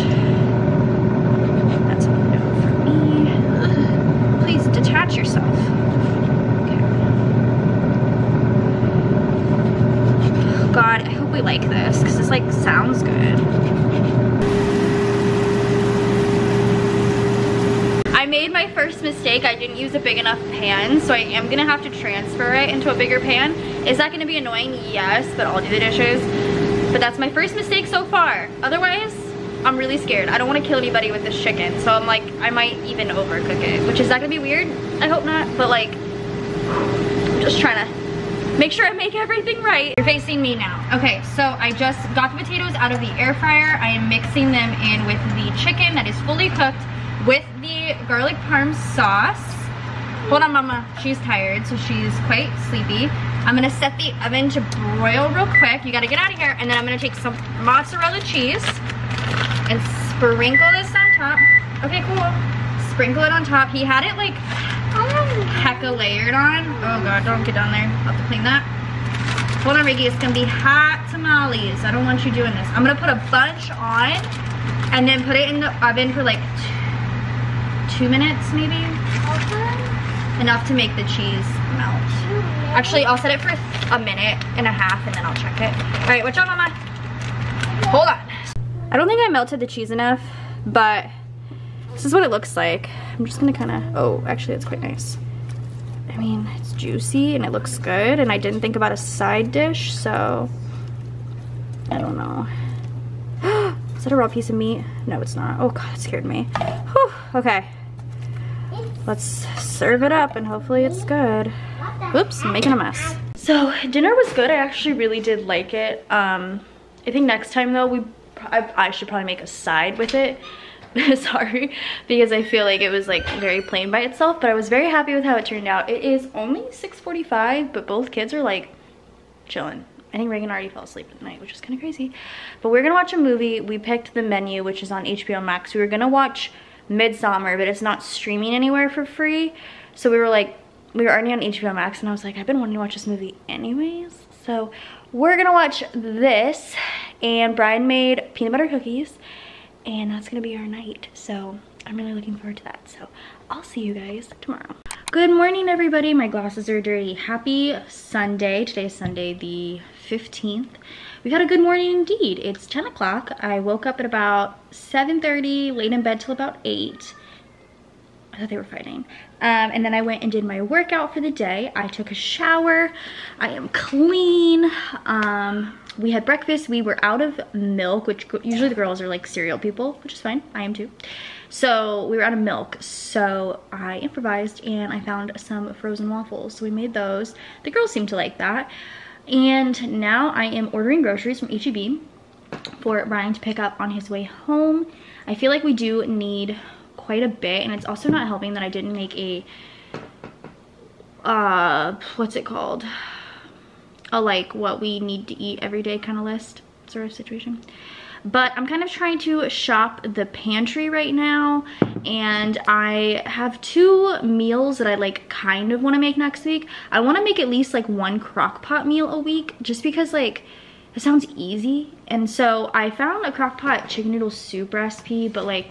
That's a no for me. Please detach yourself. God, I hope we like this because this like sounds good. I made my first mistake. I didn't use a big enough pan, so I am gonna have to transfer it into a bigger pan. Is that gonna be annoying? Yes, but I'll do the dishes. But that's my first mistake so far. Otherwise, I'm really scared. I don't wanna kill anybody with this chicken, so I'm like, I might even overcook it, which is that gonna be weird? I hope not, but like, I'm just trying to make sure I make everything right. You're facing me now. Okay, so I just got the potatoes out of the air fryer. I am mixing them in with the chicken that is fully cooked with the garlic parm sauce. Hold on, mama. She's tired, so she's quite sleepy. I'm gonna set the oven to broil real quick. You gotta get out of here. And then I'm gonna take some mozzarella cheese and sprinkle this on top. Okay, cool. Sprinkle it on top. He had it like hecka layered on. Oh god, don't get down there. I'll have to clean that. Hold on, Riggy. It's gonna be hot tamales. I don't want you doing this. I'm gonna put a bunch on and then put it in the oven for like two minutes maybe. Enough to make the cheese melt. Actually, I'll set it for a minute and a half and then I'll check it. All right, watch out, mama. Hold on. I don't think I melted the cheese enough, but this is what it looks like. I'm just gonna kind of, oh, actually it's quite nice. I mean, it's juicy and it looks good and I didn't think about a side dish, so I don't know. is that a raw piece of meat? No, it's not. Oh God, it scared me. Whew, okay. Let's serve it up and hopefully it's good. Oops, making a mess. So dinner was good. I actually really did like it. Um, I think next time though, we I, I should probably make a side with it. Sorry, because I feel like it was like very plain by itself, but I was very happy with how it turned out. It is only 6.45, but both kids are like chilling. I think Reagan already fell asleep at night, which is kind of crazy. But we're gonna watch a movie. We picked The Menu, which is on HBO Max. We were gonna watch Midsummer, but it's not streaming anywhere for free. So we were like, we were already on HBO Max, and I was like, I've been wanting to watch this movie anyways. So we're gonna watch this, and Brian made peanut butter cookies, and that's gonna be our night. So I'm really looking forward to that. So I'll see you guys tomorrow. Good morning, everybody. My glasses are dirty. Happy Sunday. Today's Sunday the 15th. We've had a good morning indeed. It's 10 o'clock. I woke up at about 7.30, laid in bed till about 8. I thought they were fighting. Um, and then I went and did my workout for the day. I took a shower. I am clean. Um, we had breakfast. We were out of milk, which usually the girls are like cereal people, which is fine. I am too. So we were out of milk. So I improvised and I found some frozen waffles. So we made those. The girls seemed to like that. And now I am ordering groceries from HEB for Brian to pick up on his way home. I feel like we do need quite a bit and it's also not helping that I didn't make a uh what's it called a like what we need to eat every day kind of list sort of situation but I'm kind of trying to shop the pantry right now and I have two meals that I like kind of want to make next week. I want to make at least like one crock pot meal a week just because like it sounds easy. And so I found a crock pot chicken noodle soup recipe but like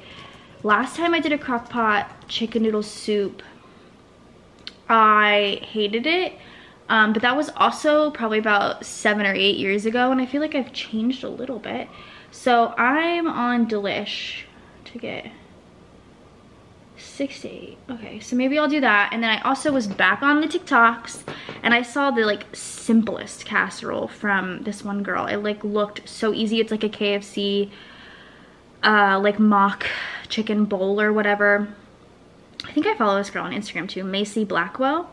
last time I did a crock pot chicken noodle soup I hated it. Um, but that was also probably about seven or eight years ago and I feel like I've changed a little bit so I'm on Delish to get six eight. Okay, so maybe I'll do that. And then I also was back on the TikToks and I saw the like simplest casserole from this one girl. It like looked so easy. It's like a KFC uh, like mock chicken bowl or whatever. I think I follow this girl on Instagram too, Macy Blackwell.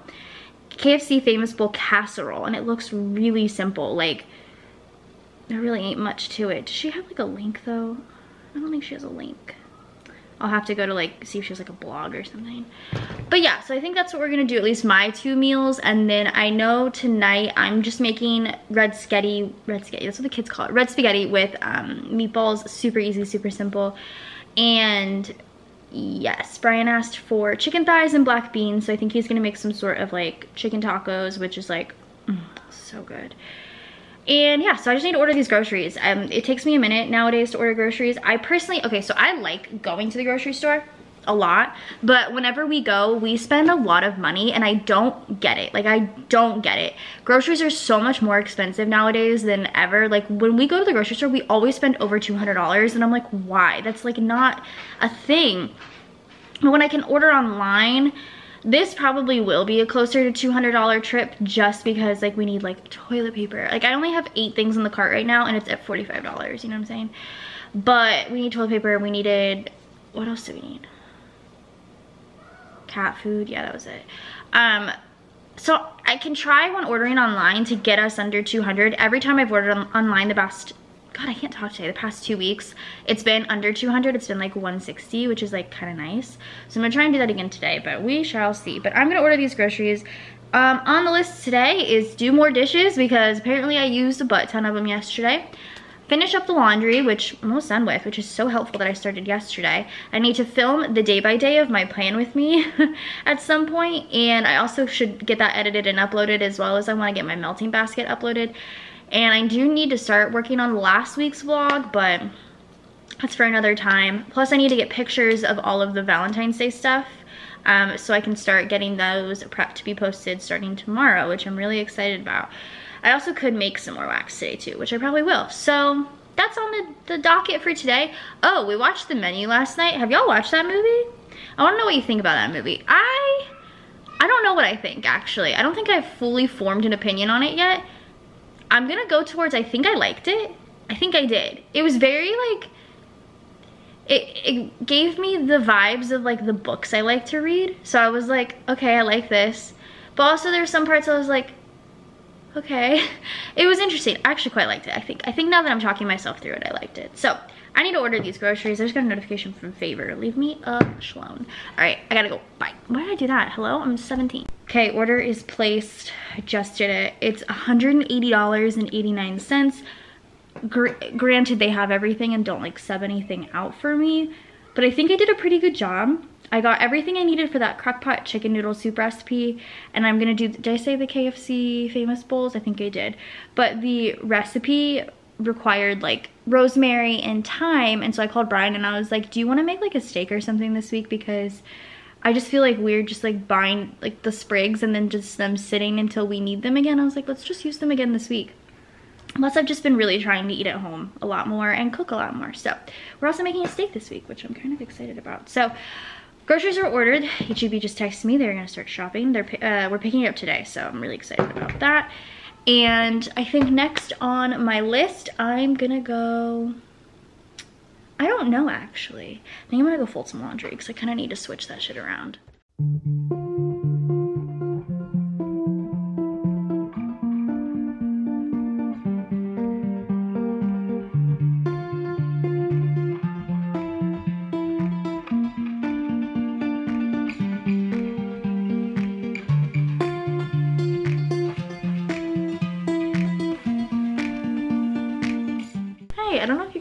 KFC famous bowl casserole and it looks really simple. Like there really ain't much to it. Does she have like a link though? I don't think she has a link. I'll have to go to like, see if she has like a blog or something. But yeah, so I think that's what we're gonna do, at least my two meals. And then I know tonight I'm just making red spaghetti, red spaghetti, that's what the kids call it, red spaghetti with um, meatballs, super easy, super simple. And yes, Brian asked for chicken thighs and black beans. So I think he's gonna make some sort of like chicken tacos, which is like, mm, so good. And yeah, so I just need to order these groceries. Um, it takes me a minute nowadays to order groceries. I personally, okay, so I like going to the grocery store a lot, but whenever we go, we spend a lot of money and I don't get it. Like I don't get it. Groceries are so much more expensive nowadays than ever. Like when we go to the grocery store, we always spend over $200 and I'm like, why? That's like not a thing. But when I can order online, this probably will be a closer to $200 trip just because like we need like toilet paper. Like I only have eight things in the cart right now and it's at $45, you know what I'm saying? But we need toilet paper, we needed, what else do we need? Cat food, yeah, that was it. Um, so I can try when ordering online to get us under 200. Every time I've ordered online the past God, I can't talk today. The past two weeks, it's been under 200. It's been like 160, which is like kind of nice. So I'm gonna try and do that again today, but we shall see. But I'm gonna order these groceries. Um, on the list today is do more dishes because apparently I used a butt ton of them yesterday. Finish up the laundry, which I'm almost done with, which is so helpful that I started yesterday. I need to film the day by day of my plan with me at some point, and I also should get that edited and uploaded as well as I wanna get my melting basket uploaded. And I do need to start working on last week's vlog, but that's for another time. Plus I need to get pictures of all of the Valentine's Day stuff um, so I can start getting those prepped to be posted starting tomorrow, which I'm really excited about. I also could make some more wax today too, which I probably will. So that's on the, the docket for today. Oh, we watched The Menu last night. Have y'all watched that movie? I wanna know what you think about that movie. I, I don't know what I think actually. I don't think I've fully formed an opinion on it yet. I'm gonna go towards, I think I liked it. I think I did. It was very like, it, it gave me the vibes of like the books I like to read. So I was like, okay, I like this. But also there's some parts I was like, okay. It was interesting. I actually quite liked it, I think. I think now that I'm talking myself through it, I liked it. So I need to order these groceries. I just got a notification from Favor. Leave me a alone. All right, I gotta go. Bye. Why did I do that? Hello? I'm 17. Okay, order is placed. I just did it. It's $180.89. Gr granted, they have everything and don't like sub anything out for me, but I think I did a pretty good job. I got everything I needed for that crockpot chicken noodle soup recipe and I'm gonna do, did I say the KFC famous bowls? I think I did. But the recipe required like rosemary and thyme and so I called Brian and I was like, do you wanna make like a steak or something this week? Because I just feel like weird just like buying like the sprigs and then just them sitting until we need them again. I was like, let's just use them again this week. Plus I've just been really trying to eat at home a lot more and cook a lot more. So we're also making a steak this week, which I'm kind of excited about. So groceries are ordered. HEB just texted me they're gonna start shopping. They're uh, we're picking it up today, so I'm really excited about that. And I think next on my list, I'm gonna go. I don't know actually. I think I'm gonna go fold some laundry because I kind of need to switch that shit around.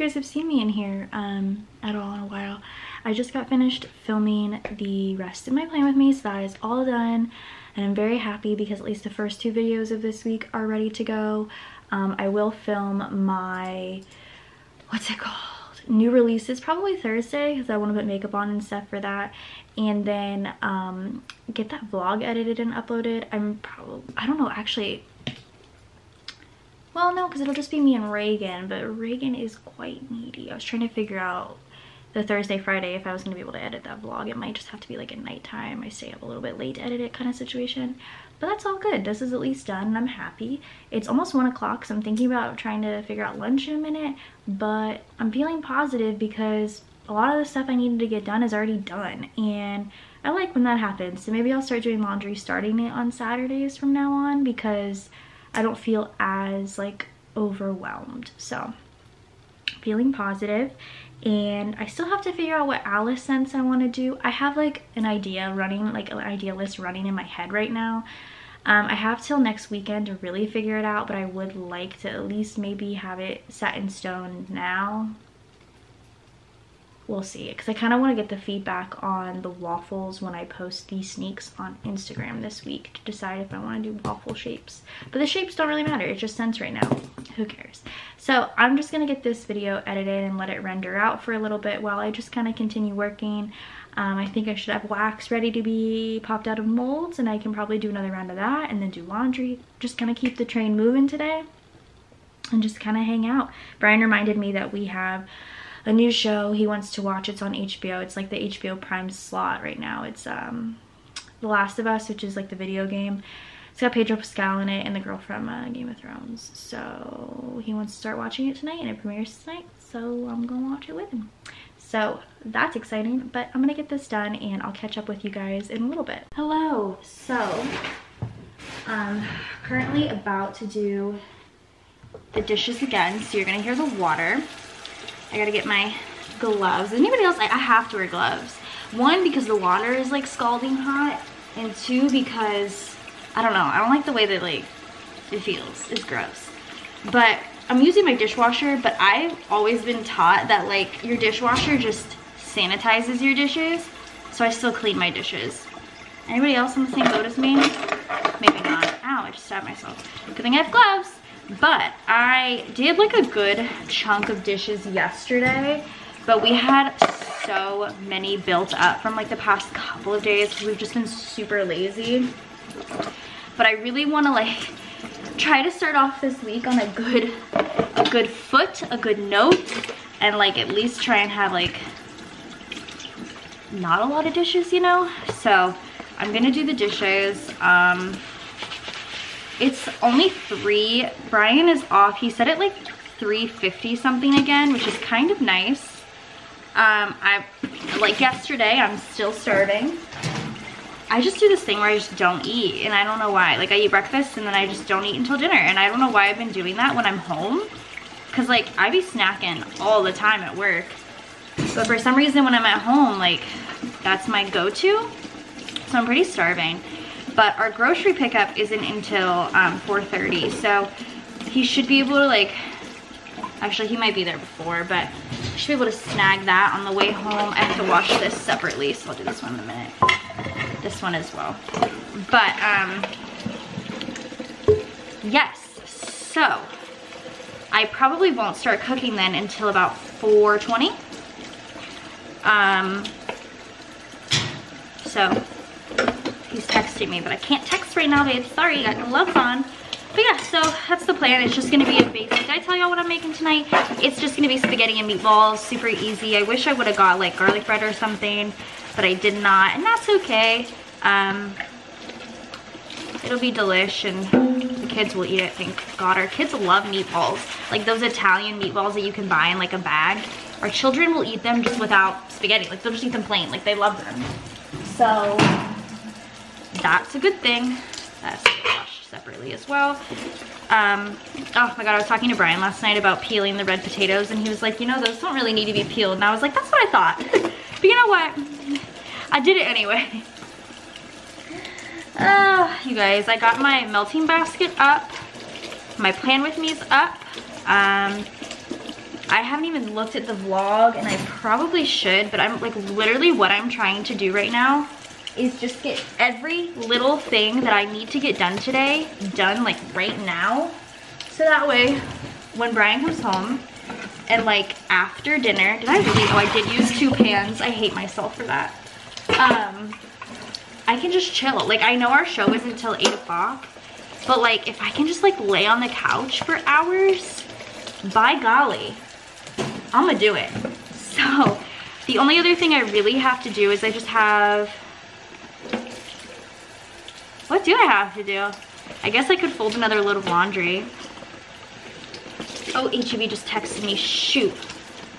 Guys have seen me in here um, at all in a while. I just got finished filming the rest of my plan with me, so that is all done. And I'm very happy because at least the first two videos of this week are ready to go. Um, I will film my, what's it called? New releases probably Thursday because I want to put makeup on and stuff for that. And then um, get that vlog edited and uploaded. I'm probably, I don't know, actually, well, no, because it'll just be me and Reagan, but Reagan is quite needy. I was trying to figure out the Thursday, Friday if I was going to be able to edit that vlog. It might just have to be like at nighttime. I stay up a little bit late to edit it kind of situation. But that's all good. This is at least done and I'm happy. It's almost 1 o'clock, so I'm thinking about trying to figure out lunch in a minute. But I'm feeling positive because a lot of the stuff I needed to get done is already done. And I like when that happens. So maybe I'll start doing laundry starting it on Saturdays from now on because I don't feel as like overwhelmed. So feeling positive and I still have to figure out what Alice scents I want to do. I have like an idea running, like an idea list running in my head right now. Um, I have till next weekend to really figure it out, but I would like to at least maybe have it set in stone now we'll see because I kind of want to get the feedback on the waffles when I post these sneaks on Instagram this week to decide if I want to do waffle shapes. But the shapes don't really matter. It's just scents right now. Who cares? So I'm just to get this video edited and let it render out for a little bit while I just kind of continue working. Um, I think I should have wax ready to be popped out of molds and I can probably do another round of that and then do laundry. Just kind of keep the train moving today and just kind of hang out. Brian reminded me that we have a new show he wants to watch. It's on HBO. It's like the HBO Prime slot right now. It's um, The Last of Us, which is like the video game. It's got Pedro Pascal in it and the girl from uh, Game of Thrones. So he wants to start watching it tonight and it premieres tonight. So I'm going to watch it with him. So that's exciting, but I'm going to get this done and I'll catch up with you guys in a little bit. Hello. So I'm currently about to do the dishes again. So you're going to hear the water. I gotta get my gloves. Anybody else, I, I have to wear gloves. One, because the water is like scalding hot. And two, because, I don't know, I don't like the way that like, it feels. It's gross. But I'm using my dishwasher, but I've always been taught that like your dishwasher just sanitizes your dishes. So I still clean my dishes. Anybody else in the same boat as me? Maybe not. Ow, I just stabbed myself. Good thing I have gloves. But I did like a good chunk of dishes yesterday, but we had so many built up from like the past couple of days because we've just been super lazy. But I really want to like try to start off this week on a good a good foot, a good note, and like at least try and have like not a lot of dishes, you know? So I'm gonna do the dishes. Um, it's only three. Brian is off. He said it like 350 something again, which is kind of nice. Um, I, like yesterday, I'm still starving. I just do this thing where I just don't eat and I don't know why. Like I eat breakfast and then I just don't eat until dinner and I don't know why I've been doing that when I'm home. Cause like I be snacking all the time at work. But for some reason when I'm at home, like that's my go-to. So I'm pretty starving but our grocery pickup isn't until um, 4.30 so he should be able to like actually he might be there before but I should be able to snag that on the way home. I have to wash this separately so I'll do this one in a minute. This one as well. But um yes so I probably won't start cooking then until about 4.20 um so texting me, but I can't text right now, babe. Sorry, got gloves on. but yeah, so that's the plan. It's just gonna be a basic. Did I tell y'all what I'm making tonight? It's just gonna be spaghetti and meatballs, super easy. I wish I would have got like garlic bread or something, but I did not, and that's okay. Um, it'll be delish and the kids will eat it, thank God. Our kids love meatballs, like those Italian meatballs that you can buy in like a bag. Our children will eat them just without spaghetti, like they'll just eat them plain, like they love them. So that's a good thing. That's washed separately as well. Um, oh my god, I was talking to Brian last night about peeling the red potatoes and he was like, you know, those don't really need to be peeled. And I was like, that's what I thought. but you know what? I did it anyway. Oh, you guys, I got my melting basket up. My plan with me is up. Um, I haven't even looked at the vlog and I probably should, but I'm like literally what I'm trying to do right now is just get every little thing that I need to get done today done like right now. So that way when Brian comes home and like after dinner, did I really, oh I did use two pans. I hate myself for that. Um, I can just chill. Like I know our show isn't until eight o'clock, but like if I can just like lay on the couch for hours, by golly, I'm gonna do it. So the only other thing I really have to do is I just have what do I have to do? I guess I could fold another load of laundry. Oh, HEB just texted me, shoot.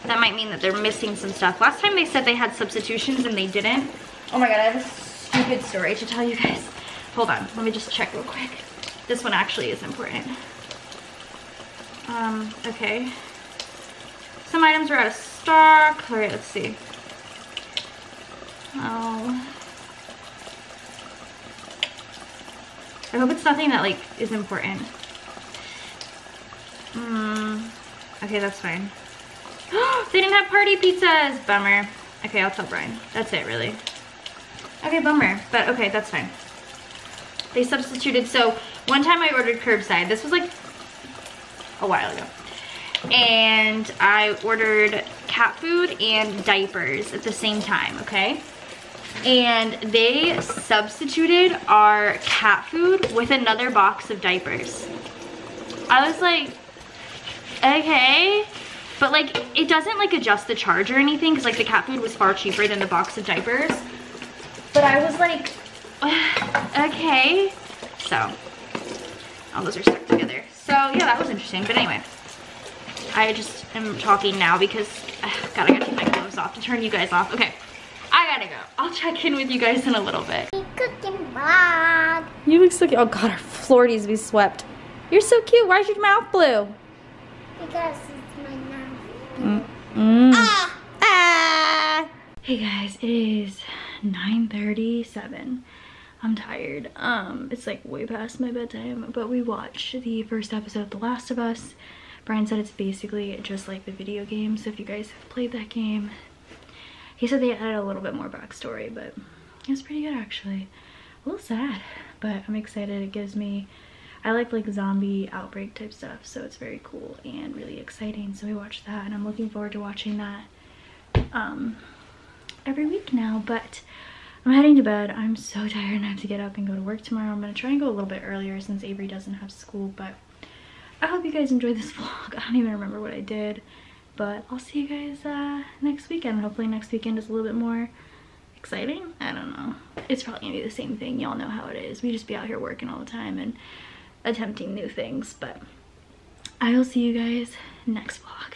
That might mean that they're missing some stuff. Last time they said they had substitutions and they didn't. Oh my god, I have a stupid story to tell you guys. Hold on, let me just check real quick. This one actually is important. Um, okay. Some items are out of stock. All right, let's see. Oh. I hope it's nothing that like is important. Hmm. Okay, that's fine. they didn't have party pizzas. Bummer. Okay, I'll tell Brian. That's it, really. Okay, bummer. But okay, that's fine. They substituted. So one time I ordered curbside. This was like a while ago. And I ordered cat food and diapers at the same time, okay? And they substituted our cat food with another box of diapers. I was like, okay. But like, it doesn't like adjust the charge or anything because like the cat food was far cheaper than the box of diapers. But I was like, okay. So, all those are stuck together. So yeah, that was interesting. But anyway, I just am talking now because, uh, God, I gotta take my gloves off to turn you guys off. Okay. I gotta go. I'll check in with you guys in a little bit. Cooking vlog. You look so cute. Oh god, our floor needs to be swept. You're so cute. Why is your mouth blue? Because it's my mouth. Mm. Mm. Ah! Ah! Hey guys, it is 9.37. I'm tired. Um, It's like way past my bedtime, but we watched the first episode of The Last of Us. Brian said it's basically just like the video game, so if you guys have played that game, he said they added a little bit more backstory, but it was pretty good actually. A little sad, but I'm excited. It gives me, I like like zombie outbreak type stuff, so it's very cool and really exciting. So we watched that and I'm looking forward to watching that um, every week now, but I'm heading to bed. I'm so tired and I have to get up and go to work tomorrow. I'm gonna try and go a little bit earlier since Avery doesn't have school, but I hope you guys enjoyed this vlog. I don't even remember what I did but I'll see you guys uh, next weekend. Hopefully next weekend is a little bit more exciting. I don't know. It's probably gonna be the same thing. Y'all know how it is. We just be out here working all the time and attempting new things, but I will see you guys next vlog.